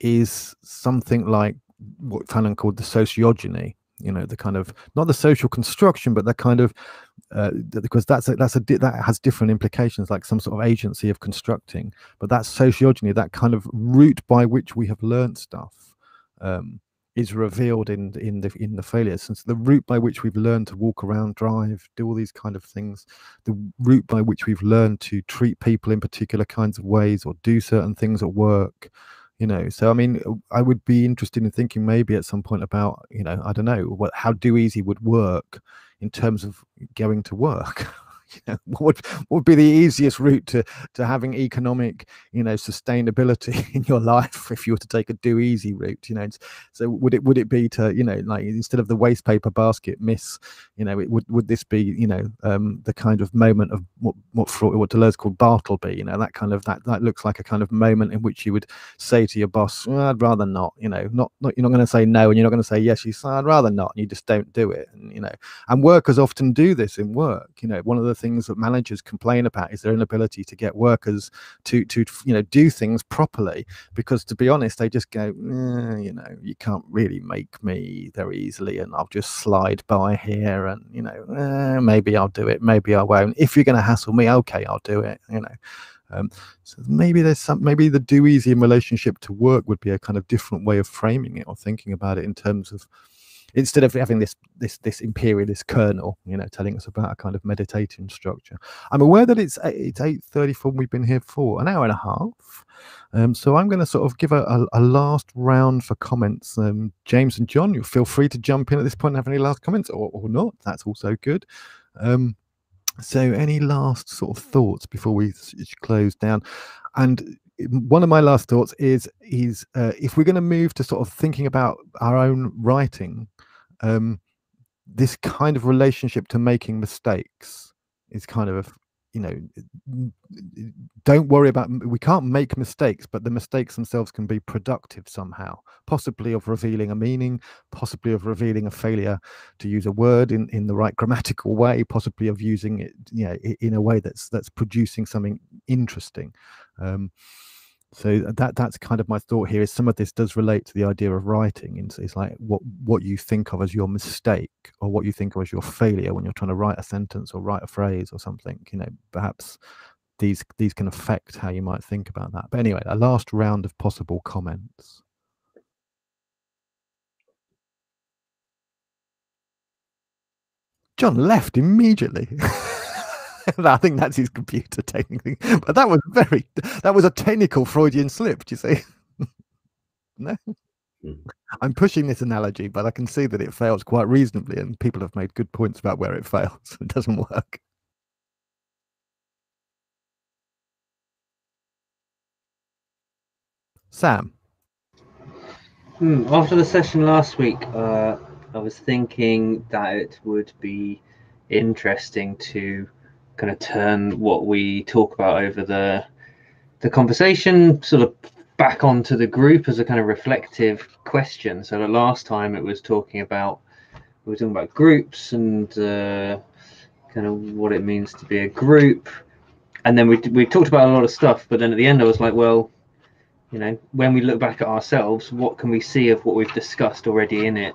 is something like what Fanon called the sociogeny. You know, the kind of not the social construction, but the kind of uh, because that's a, that's a that has different implications, like some sort of agency of constructing. But that sociogeny, that kind of route by which we have learned stuff, um, is revealed in in the in the failures. Since the route by which we've learned to walk around, drive, do all these kind of things, the route by which we've learned to treat people in particular kinds of ways or do certain things at work, you know so i mean i would be interested in thinking maybe at some point about you know i don't know what how do easy would work in terms of going to work know what would, what would be the easiest route to to having economic you know sustainability in your life if you were to take a do easy route you know? So would it would it be to you know like instead of the waste paper basket miss you know it would would this be you know um the kind of moment of what what Freud, what Deleuze called Bartleby you know that kind of that that looks like a kind of moment in which you would say to your boss well, I'd rather not you know? Not, not you're not going to say no and you're not going to say yes you say I'd rather not and you just don't do it and you know? And workers often do this in work you know? One of the things that managers complain about is their inability to get workers to to you know do things properly. Because to be honest they just go eh, you know you can't really make me very easily and I'll just slide by here and you know eh, maybe I'll do it maybe I won't. If you're going to hassle me okay I'll do it you know. Um, so maybe there's some maybe the do easy in relationship to work would be a kind of different way of framing it or thinking about it in terms of instead of having this this this imperialist Colonel, you know, telling us about a kind of meditating structure. I'm aware that it's it's eight thirty four. We've been here for an hour and a half. Um, so I'm going to sort of give a, a, a last round for comments. Um, James and John, you feel free to jump in at this point and have any last comments or, or not. That's also good. Um, so any last sort of thoughts before we close down? And one of my last thoughts is is uh, if we're going to move to sort of thinking about our own writing um, this kind of relationship to making mistakes is kind of you know don't worry about we can't make mistakes but the mistakes themselves can be productive somehow. Possibly of revealing a meaning possibly of revealing a failure to use a word in in the right grammatical way possibly of using it you know in a way that's that's producing something interesting. Um, so uh, that that's kind of my thought here is some of this does relate to the idea of writing. It's, it's like what what you think of as your mistake or what you think of as your failure when you're trying to write a sentence or write a phrase or something you know perhaps these these can affect how you might think about that. But anyway a last round of possible comments. John left immediately I think that's his computer technically. But that was very that was a technical Freudian slip, do you see? no. I'm pushing this analogy, but I can see that it fails quite reasonably, and people have made good points about where it fails. It doesn't work. Sam, Hmm, after the session last week, uh, I was thinking that it would be interesting to kind of turn what we talk about over the the conversation sort of back onto the group as a kind of reflective question. So the last time it was talking about we were talking about groups and uh, kind of what it means to be a group, and then we we talked about a lot of stuff. But then at the end, I was like, well, you know, when we look back at ourselves, what can we see of what we've discussed already in it?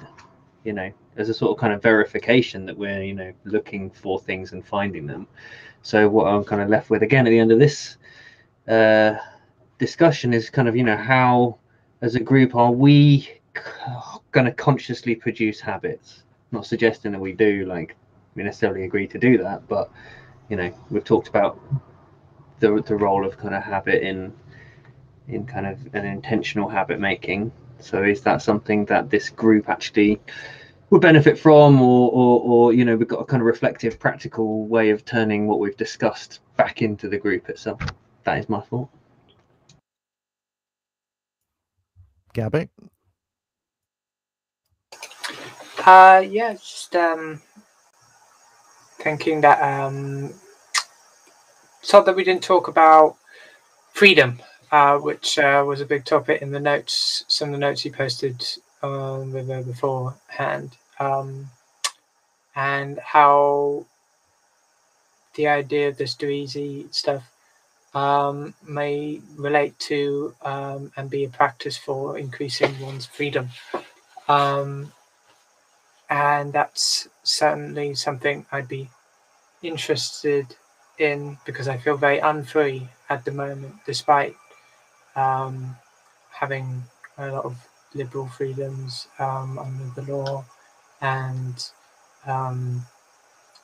You know, as a sort of kind of verification that we're you know looking for things and finding them. So what I'm kind of left with again at the end of this uh, discussion is kind of you know how as a group are we going to consciously produce habits? Not suggesting that we do like we necessarily agree to do that, but you know we've talked about the the role of kind of habit in in kind of an intentional habit making. So is that something that this group actually would benefit from, or, or, or you know, we've got a kind of reflective, practical way of turning what we've discussed back into the group itself? That is my thought. Gabby, Uh, yeah, just um, thinking that um, so that we didn't talk about freedom, uh, which uh, was a big topic in the notes. Some of the notes you posted um, with her beforehand, um, and how the idea of this do easy stuff um, may relate to um, and be a practice for increasing one's freedom. Um, and that's certainly something I'd be interested in because I feel very unfree at the moment, despite um, having a lot of liberal freedoms um, under the law and um,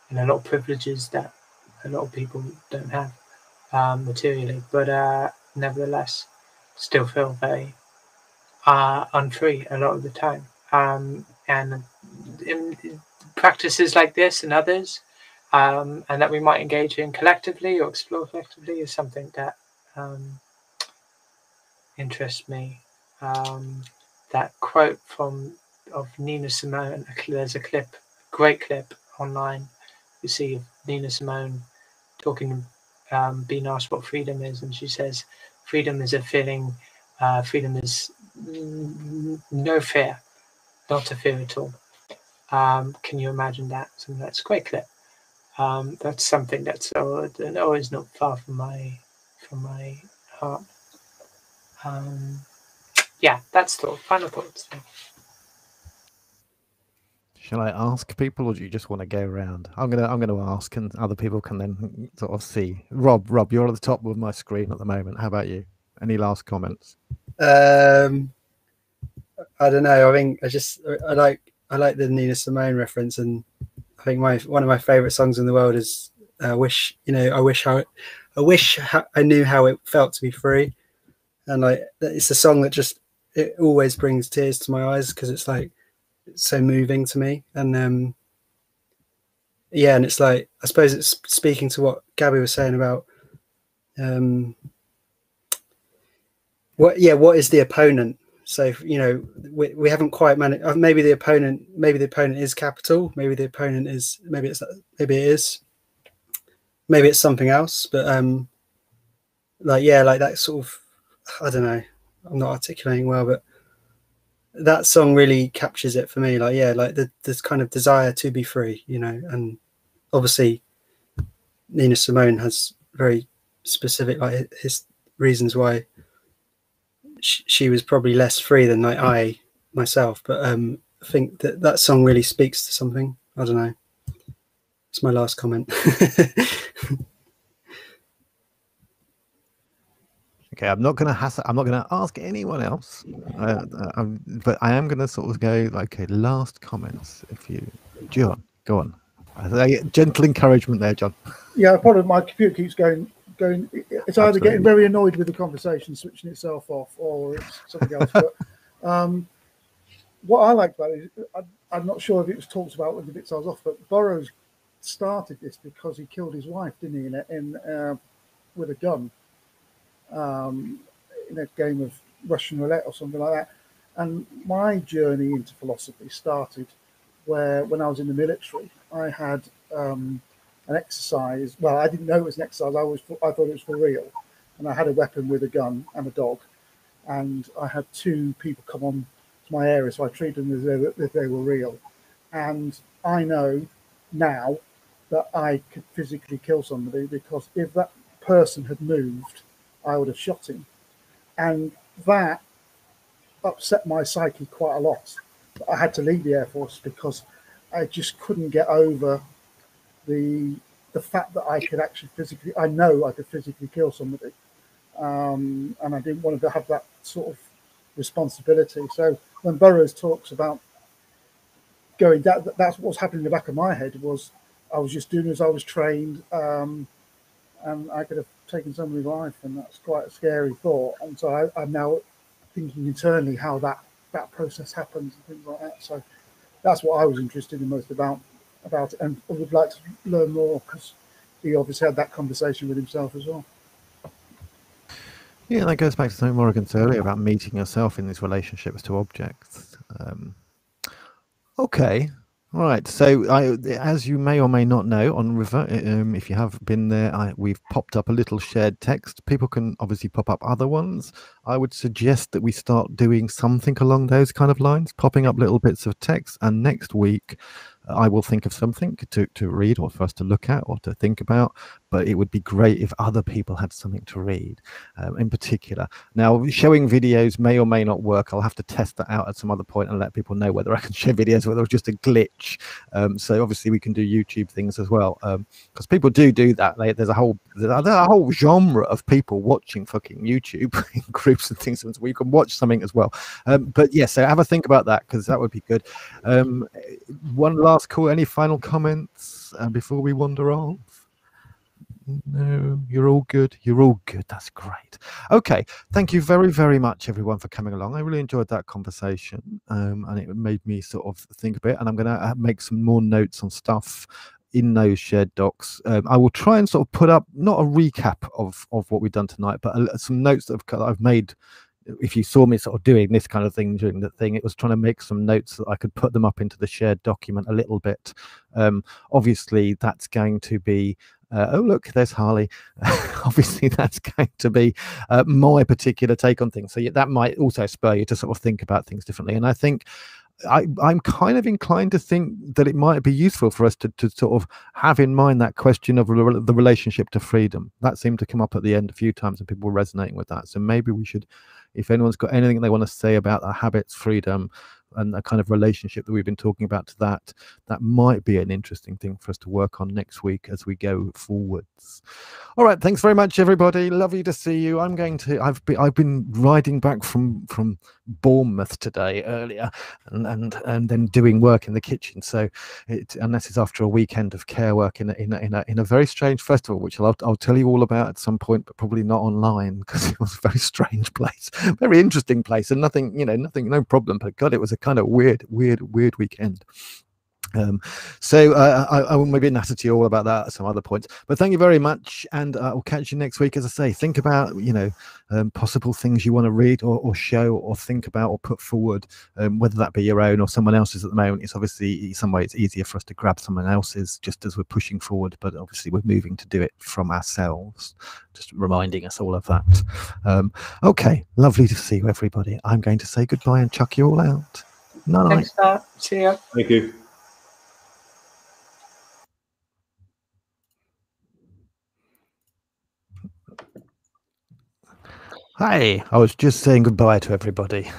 and a lot of privileges that a lot of people don't have um, materially, but uh, nevertheless, still feel very uh, unfree a lot of the time. Um, and in practices like this and others, um, and that we might engage in collectively or explore collectively, is something that um, interests me. Um, that quote from of Nina Simone, there's a clip, great clip online. You see Nina Simone talking, um, being asked what freedom is, and she says, "Freedom is a feeling. Uh, freedom is no fear, not a fear at all." Um, can you imagine that? Something that's a great clip. Um, that's something that's always, not far from my from my heart. Um, yeah, that's thought. Final thoughts. Shall I ask people, or do you just want to go around? I'm gonna I'm gonna ask, and other people can then sort of see. Rob, Rob, you're at the top of my screen at the moment. How about you? Any last comments? Um, I don't know. I think I just I like I like the Nina Simone reference, and I think my one of my favorite songs in the world is uh, "Wish." You know, I wish how I wish how, I knew how it felt to be free, and like it's a song that just it always brings tears to my eyes because it's like so moving to me, and um, yeah, and it's like I suppose it's speaking to what Gabby was saying about um, what yeah, what is the opponent? So you know, we, we haven't quite managed. uh, Maybe the opponent, maybe the opponent is capital. Maybe the opponent is maybe it's maybe it is. Maybe it's something else. But um, like yeah, like that sort of. I don't know. I'm not articulating well, but that song really captures it for me. Like yeah, like the this kind of desire to be free, you know, and obviously Nina Simone has very specific like his reasons why sh- she was probably less free than like I myself. But um, I think that that song really speaks to something. I don't know. It's my last comment. Okay, I'm not gonna hassle. I'm not gonna ask anyone else, uh, but I am gonna sort of go like, okay, last comments. If you, John, go on. Gentle encouragement there, John. Yeah, probably my computer keeps going going. It's either Absolutely. getting very annoyed with the conversation, switching itself off, or it's something else. but um, what I like about it is I, I'm not sure if it was talked about with the bits I was off, but Burroughs started this because he killed his wife, didn't he, in, in uh, with a gun um, in a game of Russian roulette or something like that. And my journey into philosophy started where, when I was in the military, I had um, an exercise. Well, I didn't know it was an exercise. I was I thought it was for real, and I had a weapon with a gun and a dog, and I had two people come on to my area, so I treated them as though if they were real. And I know now that I could physically kill somebody because if that person had moved, I would have shot him. And that upset my psyche quite a lot. I had to leave the Air Force because I just couldn't get over the the fact that I could actually physically, I know I could physically kill somebody. Um, and I didn't want to have that sort of responsibility. So when Burroughs talks about going, that that's what's happening in the back of my head was I was just doing as I was trained, um, and I could have taken somebody's life, and that's quite a scary thought. And so I, I'm now thinking internally how that that process happens and things like that. So that's what I was interested in most about about it, and I would like to learn more because he obviously had that conversation with himself as well. Yeah, that goes back to something Morgan said earlier about meeting yourself in these relationships to objects. Um, okay, Right. So, I, as you may or may not know, on River, um, if you have been there, I, we've popped up a little shared text. People can obviously pop up other ones. I would suggest that we start doing something along those kind of lines, popping up little bits of text. And next week, I will think of something to, to read or for us to look at or to think about. But it would be great if other people had something to read um, in particular. Now, showing videos may or may not work. I'll have to test that out at some other point and let people know whether I can share videos, whether it's just a glitch. Um, so obviously we can do YouTube things as well because um, people do do that. There's a whole there's a whole genre of people watching fucking YouTube in groups and things where you can watch something as well. Um, but yeah, so have a think about that because that would be good. Um, one last call. Any final comments uh, before we wander off? No, you're all good. You're all good. That's great. Okay. Thank you very, very much, everyone, for coming along. I really enjoyed that conversation. Um, and it made me sort of think a bit. And I'm going to uh, make some more notes on stuff in those shared docs. Um, I will try and sort of put up not a recap of, of what we've done tonight, but some notes that I've, I've made if you saw me sort of doing this kind of thing during the thing, it was trying to make some notes that I could put them up into the shared document a little bit. Um, obviously, that's going to be. Uh, oh look, there's Harley. obviously, that's going to be uh, my particular take on things. So yeah, that might also spur you to sort of think about things differently. And I think I, am kind of inclined to think that it might be useful for us to, to sort of have in mind that question of the relationship to freedom. That seemed to come up at the end a few times, and people were resonating with that. So maybe we should if anyone's got anything they want to say about the habits, freedom, and the kind of relationship that we've been talking about to that, that might be an interesting thing for us to work on next week as we go forwards. All right, thanks very much, everybody. Lovely to see you. I'm going to. I've been I've been riding back from from Bournemouth today earlier, and and and then doing work in the kitchen. So, it and this is after a weekend of care work in a, in a, in a, in a very strange festival, which I'll I'll tell you all about at some point, but probably not online because it was a very strange place, very interesting place, and nothing you know nothing no problem. But God, it was a kind of weird weird weird weekend. Um, so uh, I, I will maybe natter to you all about that at some other points. But thank you very much, and uh, I'll catch you next week. As I say, think about you know um, possible things you want to read or, or, show or think about or put forward, um, whether that be your own or someone else's. At the moment, it's obviously in some way it's easier for us to grab someone else's just as we're pushing forward, but obviously we're moving to do it from ourselves. Just reminding us all of that. Um, okay, lovely to see you, everybody. I'm going to say goodbye and chuck you all out. Night. Thanks, Scott. See ya. Thank you. Hi, I was just saying goodbye to everybody.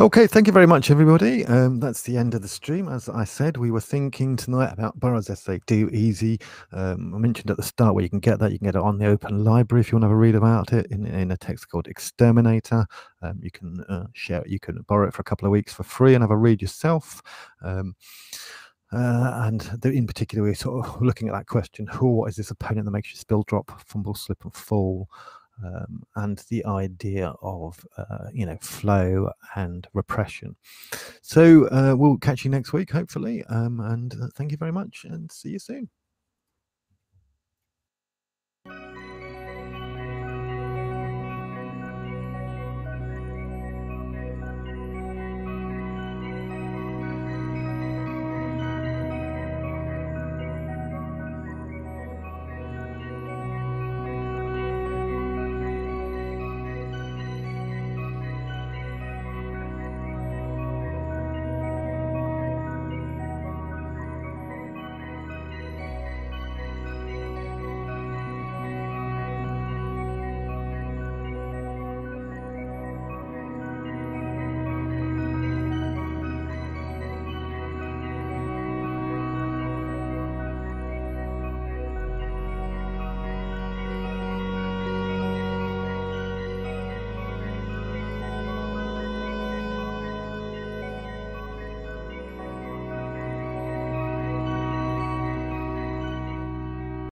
Okay, thank you very much, everybody. Um, that's the end of the stream. As I said, we were thinking tonight about Burroughs' essay, Do Easy. Um, I mentioned at the start where you can get that. You can get it on the Open Library if you want to have a read about it in, in a text called Exterminator. Um, you can uh, share it, you can borrow it for a couple of weeks for free and have a read yourself. Um, uh, and the, in particular, we're sort of looking at that question: Who, what is this opponent that makes you spill, drop, fumble, slip, and fall? Um, and the idea of uh, you know flow and repression. So uh, we'll catch you next week, hopefully, um, and uh, thank you very much, and see you soon.